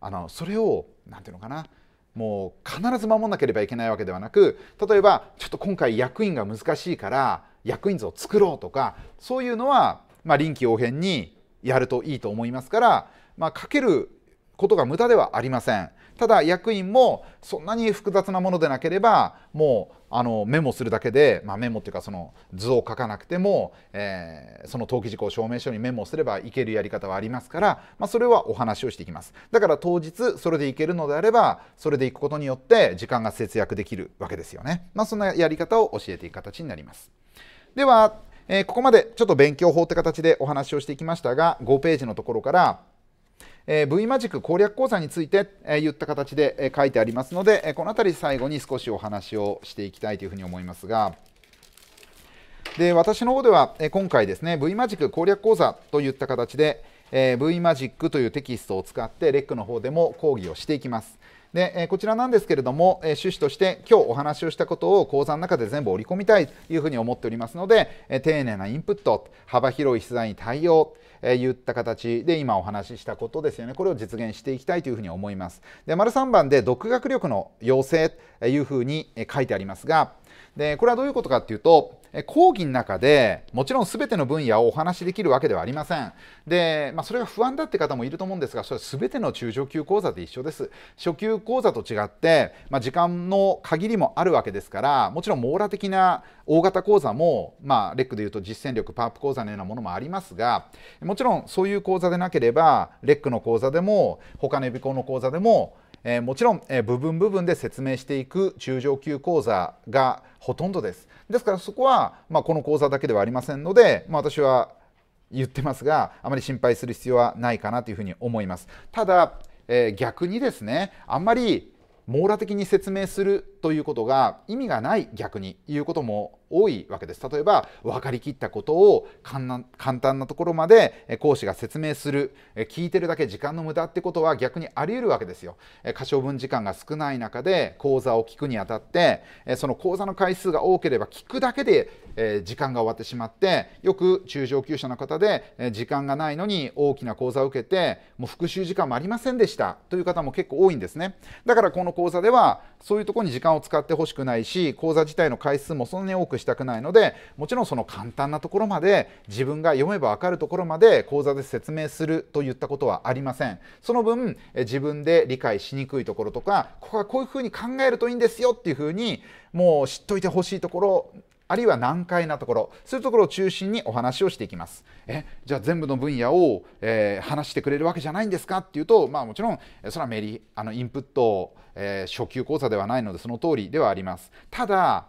あのそれを何て言うのかな。もう必ず守らなければいけないわけではなく例えばちょっと今回役員が難しいから役員図を作ろうとかそういうのは、まあ、臨機応変にやるといいと思いますから、まあ、かけることが無駄ではありません。ただ役員もそんなに複雑なものでなければもうあのメモするだけで、まあ、メモっていうかその図を書かなくても、えー、その登記事項証明書にメモすればいけるやり方はありますから、まあ、それはお話をしていきます。だから当日それでいけるのであればそれでいくことによって時間が節約できるわけですよね、まあ、そんなやり方を教えていく形になります。ではえー、ここまでちょっと勉強法って形でお話をしていきましたが5ページのところから、えー、V マジック攻略講座について、えー、言った形で、え、書いてありますので、え、この辺り最後に少しお話をしていきたいというふうに思いますがで私の方では、え、今回ですね V マジック攻略講座といった形で、え、V マジックというテキストを使ってレックの方でも講義をしていきます。で、えこちらなんですけれども、え趣旨として今日お話をしたことを講座の中で全部織り込みたいというふうに思っておりますので、え丁寧なインプット幅広い出題に対応えー、言った形で今お話ししたことですよね。これを実現していきたいというふうに思います。で丸3番で独学力の要請というふうに書いてありますがでこれはどういうことかっていうと講義の中でもちろん全ての分野をお話しできるわけではありません。で、まあ、それが不安だって方もいると思うんですがそれは全ての中上級講座で一緒です。初級講座と違って、まあ、時間の限りもあるわけですからもちろん網羅的な大型講座も、まあ、レックでいうと実践力パープ講座のようなものもありますがもちろんそういう講座でなければレックの講座でも他の予備校の講座でもえ、もちろん、え、部分部分で説明していく中上級講座がほとんどです。ですからそこは、まあ、この講座だけではありませんので、まあ、私は言ってますがあまり心配する必要はないかなというふうに思います。ただ、えー、逆にですねあんまり網羅的に説明するということが意味がない逆にいうことも多いわけです。例えば分かりきったことを簡単なところまで講師が説明する聞いてるだけ時間の無駄ってことは逆にあり得るわけですよ。可処分時間が少ない中で講座を聞くにあたってその講座の回数が多ければ聞くだけで時間が終わってしまってよく中上級者の方で時間がないのに大きな講座を受けてもう復習時間もありませんでしたという方も結構多いんですね。だからこの講座ではそういうとこに時間を使ってほしくないし講座自体の回数もそんなに多くしたくないのでもちろんその簡単なところまで自分が読めば分かるところまで講座で説明するといったことはありません。その分自分で理解しにくいところとかここはこういうふうに考えるといいんですよっていうふうにもう知っといてほしいところあるいは難解なところそういうところを中心にお話をしていきます。えじゃあ全部の分野を、えー、話してくれるわけじゃないんですかっていうとまあもちろんそれはメリあのインプット、えー、初級講座ではないのでその通りではあります。ただ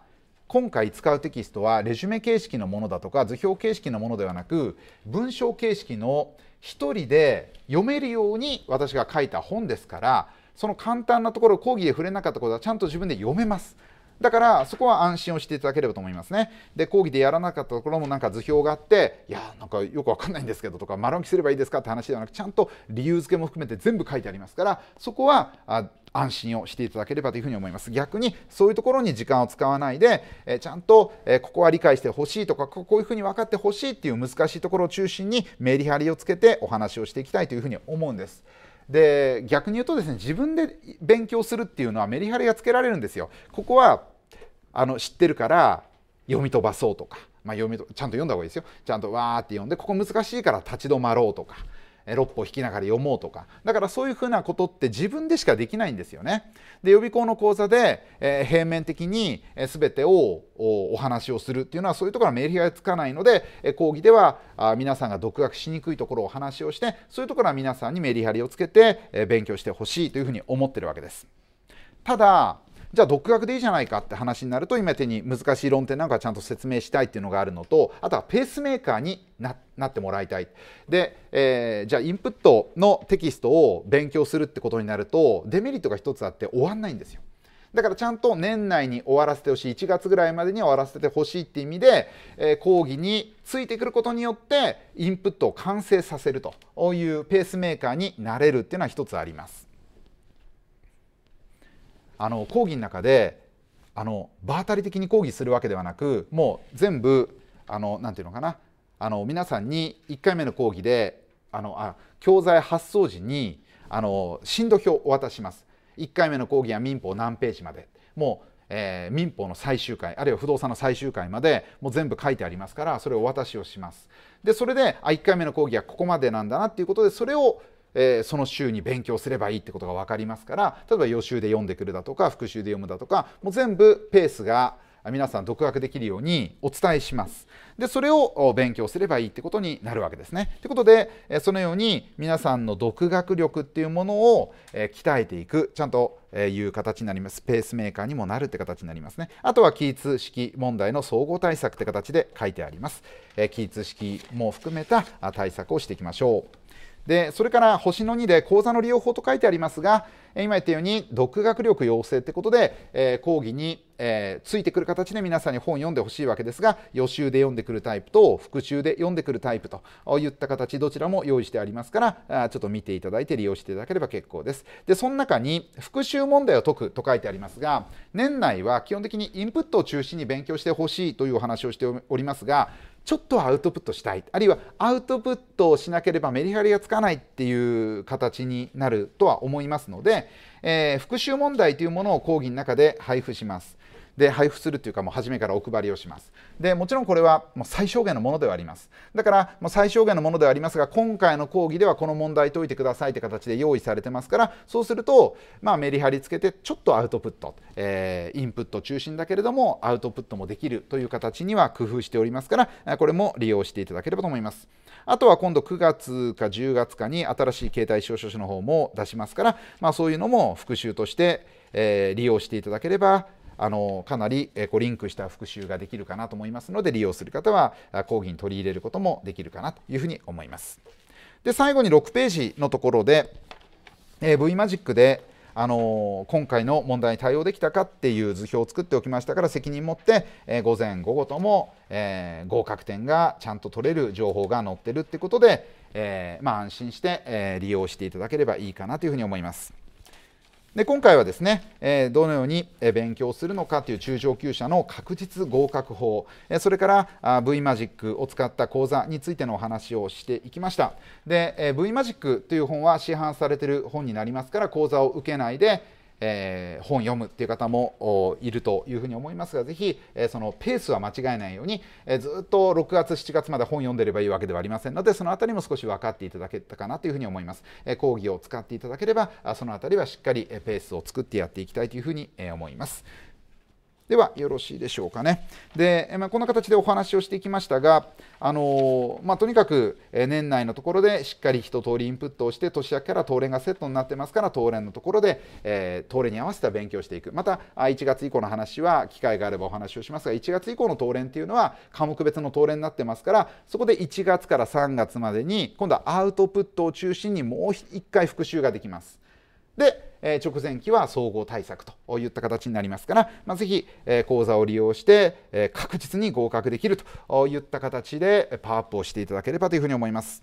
今回使うテキストはレジュメ形式のものだとか図表形式のものではなく文章形式の1人で読めるように私が書いた本ですからその簡単なところ講義で触れなかったことはちゃんと自分で読めます。だからそこは安心をしていただければと思いますね。で講義でやらなかったところもなんか図表があっていやなんかよくわかんないんですけどとか丸暗記すればいいですかって話ではなくちゃんと理由付けも含めて全部書いてありますからそこはあ安心をしていただければというふうに思います逆にそういうところに時間を使わないで、えちゃんと、えここは理解してほしいとかこういうふうに分かってほしいっていう難しいところを中心にメリハリをつけてお話をしていきたいというふうに思うんです。で逆に言うとですね自分で勉強するっていうのはメリハリがつけられるんですよ。ここはあの知ってるから読み飛ばそうとか、まあ、読みちゃんと読んだ方がいいですよちゃんとわーって読んでここ難しいから立ち止まろうとか6歩引きながら読もうとかだからそういうふうなことって自分でしかできないんですよね。で予備校の講座で、えー、平面的に、全てをお話をするっていうのはそういうところはメリハリがつかないので、え、講義ではあ皆さんが独学しにくいところをお話をしてそういうところは皆さんにメリハリをつけて、え、勉強してほしいというふうに思ってるわけです。ただじゃあ独学でいいじゃないかって話になると今手に難しい論点なんかちゃんと説明したいっていうのがあるのとあとはペースメーカーになってもらいたいで、えー、じゃあインプットのテキストを勉強するってことになるとデメリットが一つあって終わんないんですよ。だからちゃんと年内に終わらせてほしい1月ぐらいまでに終わらせてほしいっていう意味で、えー、講義についてくることによってインプットを完成させるというペースメーカーになれるっていうのは一つあります。あの講義の中であの場当たり的に講義するわけではなくもう全部あのなていうのかなあの皆さんに1回目の講義であのあ教材発送時にあの進度表をお渡しします。1回目の講義は民法何ページまで。もう、えー、民法の最終回あるいは不動産の最終回までもう全部書いてありますからそれをお渡しをします。でそれであ1回目の講義はここまでなんだなっていうことでそれをえー、その週に勉強すればいいってことが分かりますから例えば予習で読んでくるだとか復習で読むだとかもう全部ペースが皆さん独学できるようにお伝えします。でそれを勉強すればいいってことになるわけですね。ということでそのように皆さんの独学力っていうものを鍛えていくちゃんという形になります。ペースメーカーにもなるって形になりますね。あとは起立式問題の総合対策って形で書いてあります。起立式も含めた対策をしていきましょう。でそれから星の2で講座の利用法と書いてありますが今言ったように独学力養成ってことで、えー、講義に、えー、ついてくる形で皆さんに本を読んでほしいわけですが予習で読んでくるタイプと復習で読んでくるタイプといった形どちらも用意してありますからちょっと見ていただいて利用していただければ結構です。でその中に復習問題を解くと書いてありますが年内は基本的にインプットを中心に勉強してほしいというお話をしておりますがちょっとアウトプットしたいあるいはアウトプットをしなければメリハリがつかないっていう形になるとは思いますので、えー、復習問題というものを講義の中で配布します。で配布するというかもう初めからお配りをします。でもちろんこれはもう最小限のものではあります。だからもう最小限のものではありますが今回の講義ではこの問題解いてくださいって形で用意されてますからそうすると、まあ、メリハリつけてちょっとアウトプット、えー、インプット中心だけれどもアウトプットもできるという形には工夫しておりますからこれも利用していただければと思います。あとは今度9月か10月かに新しい携帯証書書の方も出しますから、まあ、そういうのも復習として、えー、利用していただければあのかなりこうリンクした復習ができるかなと思いますので利用する方は講義に取り入れることもできるかなというふうに思います。で最後に6ページのところで、えー、VMagic であの今回の問題に対応できたかっていう図表を作っておきましたから責任持って、え、午前午後とも、え、合格点がちゃんと取れる情報が載ってるってことで、え、まあ、安心して、え利用していただければいいかなというふうに思います。で今回はですね、えー、どのように勉強するのかという中上級者の確実合格法、えー、それからあ VMagic を使った講座についてのお話をしていきました。で、えー、VMagic という本は市販されている本になりますから講座を受けないでえー、本読むっていう方もいるというふうに思いますが、ぜひ、えー、そのペースは間違えないように、えー、ずっと6月、7月まで本読んでればいいわけではありませんので、そのあたりも少し分かっていただけたかなというふうに思います。えー、講義を使っていただければ、そのあたりはしっかりペースを作ってやっていきたいというふうに思います。ではよろしいでしょうかね。で、まあ、こんな形でお話をしていきましたが、あのまあ、とにかく年内のところでしっかり一通りインプットをして年明けから東連がセットになってますから東連のところで、えー、東連に合わせた勉強していくまた1月以降の話は機会があればお話をしますが1月以降の東連っていうのは科目別の東連になってますからそこで1月から3月までに今度はアウトプットを中心にもう1回復習ができます。でえ直前期は総合対策といった形になりますから、まあ、ぜひ、え講座を利用して、え確実に合格できるといった形でパワーアップをしていただければというふうに思います。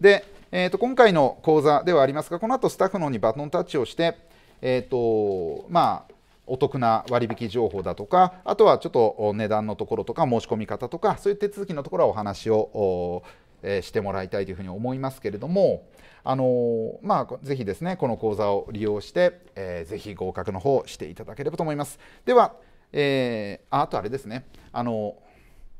で、えー、と今回の講座ではありますが、この後スタッフの方にバトンタッチをして、えーとまあ、お得な割引情報だとか、あとはちょっと値段のところとか、申し込み方とか、そういう手続きのところはお話を、えしてもらいたいというふうに思いますけれども、あのまあ、ぜひですねこの講座を利用して、えー、ぜひ合格の方していただければと思います。では、えー、あとあれですねあの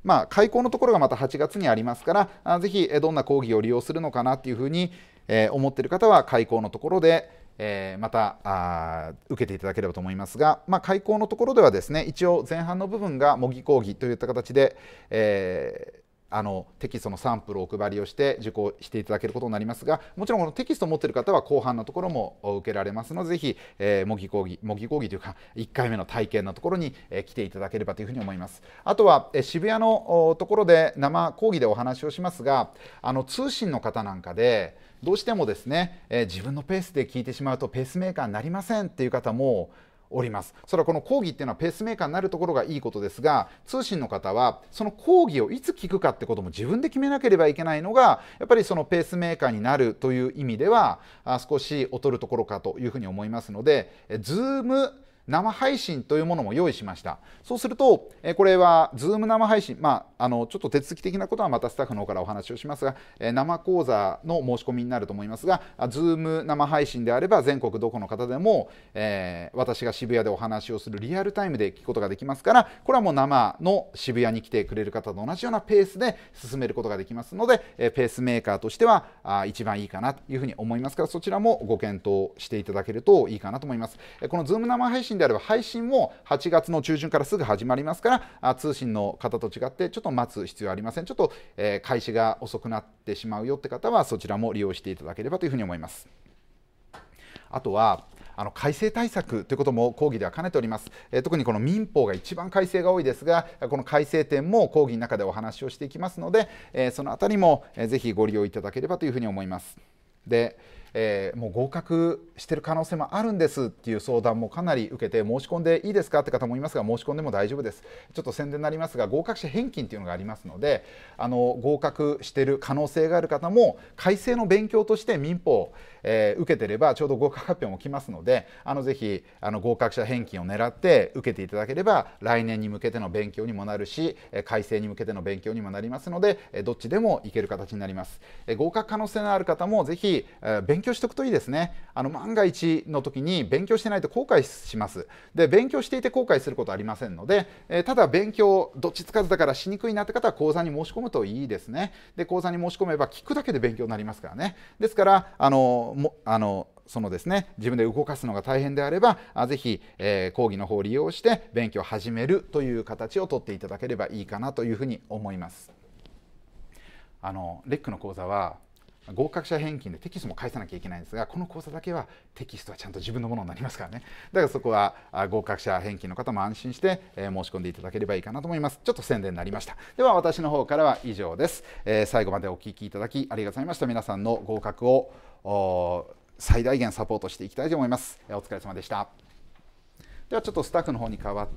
まあ、開講のところがまた8月にありますから、ぜひどんな講義を利用するのかなっていうふうに、えー、思っている方は、開講のところで、えー、またあ受けていただければと思いますが、まあ、開講のところではですね、一応前半の部分が模擬講義といった形で、えーあのテキストのサンプルをお配りをして受講していただけることになりますがもちろんこのテキストを持っている方は後半のところも受けられますのでぜひ、えー、模擬講義模擬講義というか1回目の体験のところに、えー、来ていただければというふうに思います。あとは、えー、渋谷のところで生講義でお話をしますがあの通信の方なんかでどうしてもですね、えー、自分のペースで聞いてしまうとペースメーカーになりませんっていう方もおります。それはこの講義っていうのはペースメーカーになるところがいいことですが通信の方はその講義をいつ聞くかってことも自分で決めなければいけないのがやっぱりそのペースメーカーになるという意味では少し劣るところかというふうに思いますので Zoom 生配信というものも用意しました。そうすると、えこれは Zoom 生配信、まあ、あのちょっと手続き的なことはまたスタッフの方からお話をしますが、え生講座の申し込みになると思いますが、Zoom 生配信であれば全国どこの方でも、えー、私が渋谷でお話をするリアルタイムで聞くことができますから、これはもう生の渋谷に来てくれる方と同じようなペースで進めることができますので、えペースメーカーとしてはあ一番いいかなというふうに思いますから、そちらもご検討していただけるといいかなと思います。この Zoom 生配信信であれば配信も8月の中旬からすぐ始まりますからあ通信の方と違ってちょっと待つ必要ありません。ちょっと、えー、開始が遅くなってしまうよって方はそちらも利用していただければというふうに思います。あとはあの改正対策ということも講義では兼ねております、えー、特にこの民法が一番改正が多いですがこの改正点も講義の中でお話をしていきますので、えー、そのあたりも、えー、ぜひご利用いただければというふうに思います。でえー、もう合格してる可能性もあるんですっていう相談もかなり受けて申し込んでいいですかって方もいますが申し込んでも大丈夫です。ちょっと宣伝になりますが合格者返金っていうのがありますのであの合格してる可能性がある方も改正の勉強として民法えー、受けてればちょうど合格発表も来ますのであのぜひあの合格者返金を狙って受けていただければ来年に向けての勉強にもなるしえ改正に向けての勉強にもなりますのでえどっちでもいける形になります。え合格可能性のある方もぜひ勉強しておくといいですね。あの万が一の時に勉強してないと後悔します。で勉強していて後悔することありませんので、えー、ただ勉強どっちつかずだからしにくいなって方は講座に申し込むといいですね。で講座に申し込めば聞くだけで勉強になりますからね。ですからあのもあのそのですね自分で動かすのが大変であればあぜひ、えー、講義の方を利用して勉強を始めるという形をとっていただければいいかなというふうに思います。あのレックの講座は合格者返金でテキストも返さなきゃいけないんですがこの講座だけはテキストはちゃんと自分のものになりますからね。だからそこは合格者返金の方も安心して、え申し込んでいただければいいかなと思います。ちょっと宣伝になりました。では私の方からは以上です、えー、最後までお聴きいただきありがとうございました。皆さんの合格を最大限サポートしていきたいと思います。お疲れ様でした。ではちょっとスタッフの方に代わって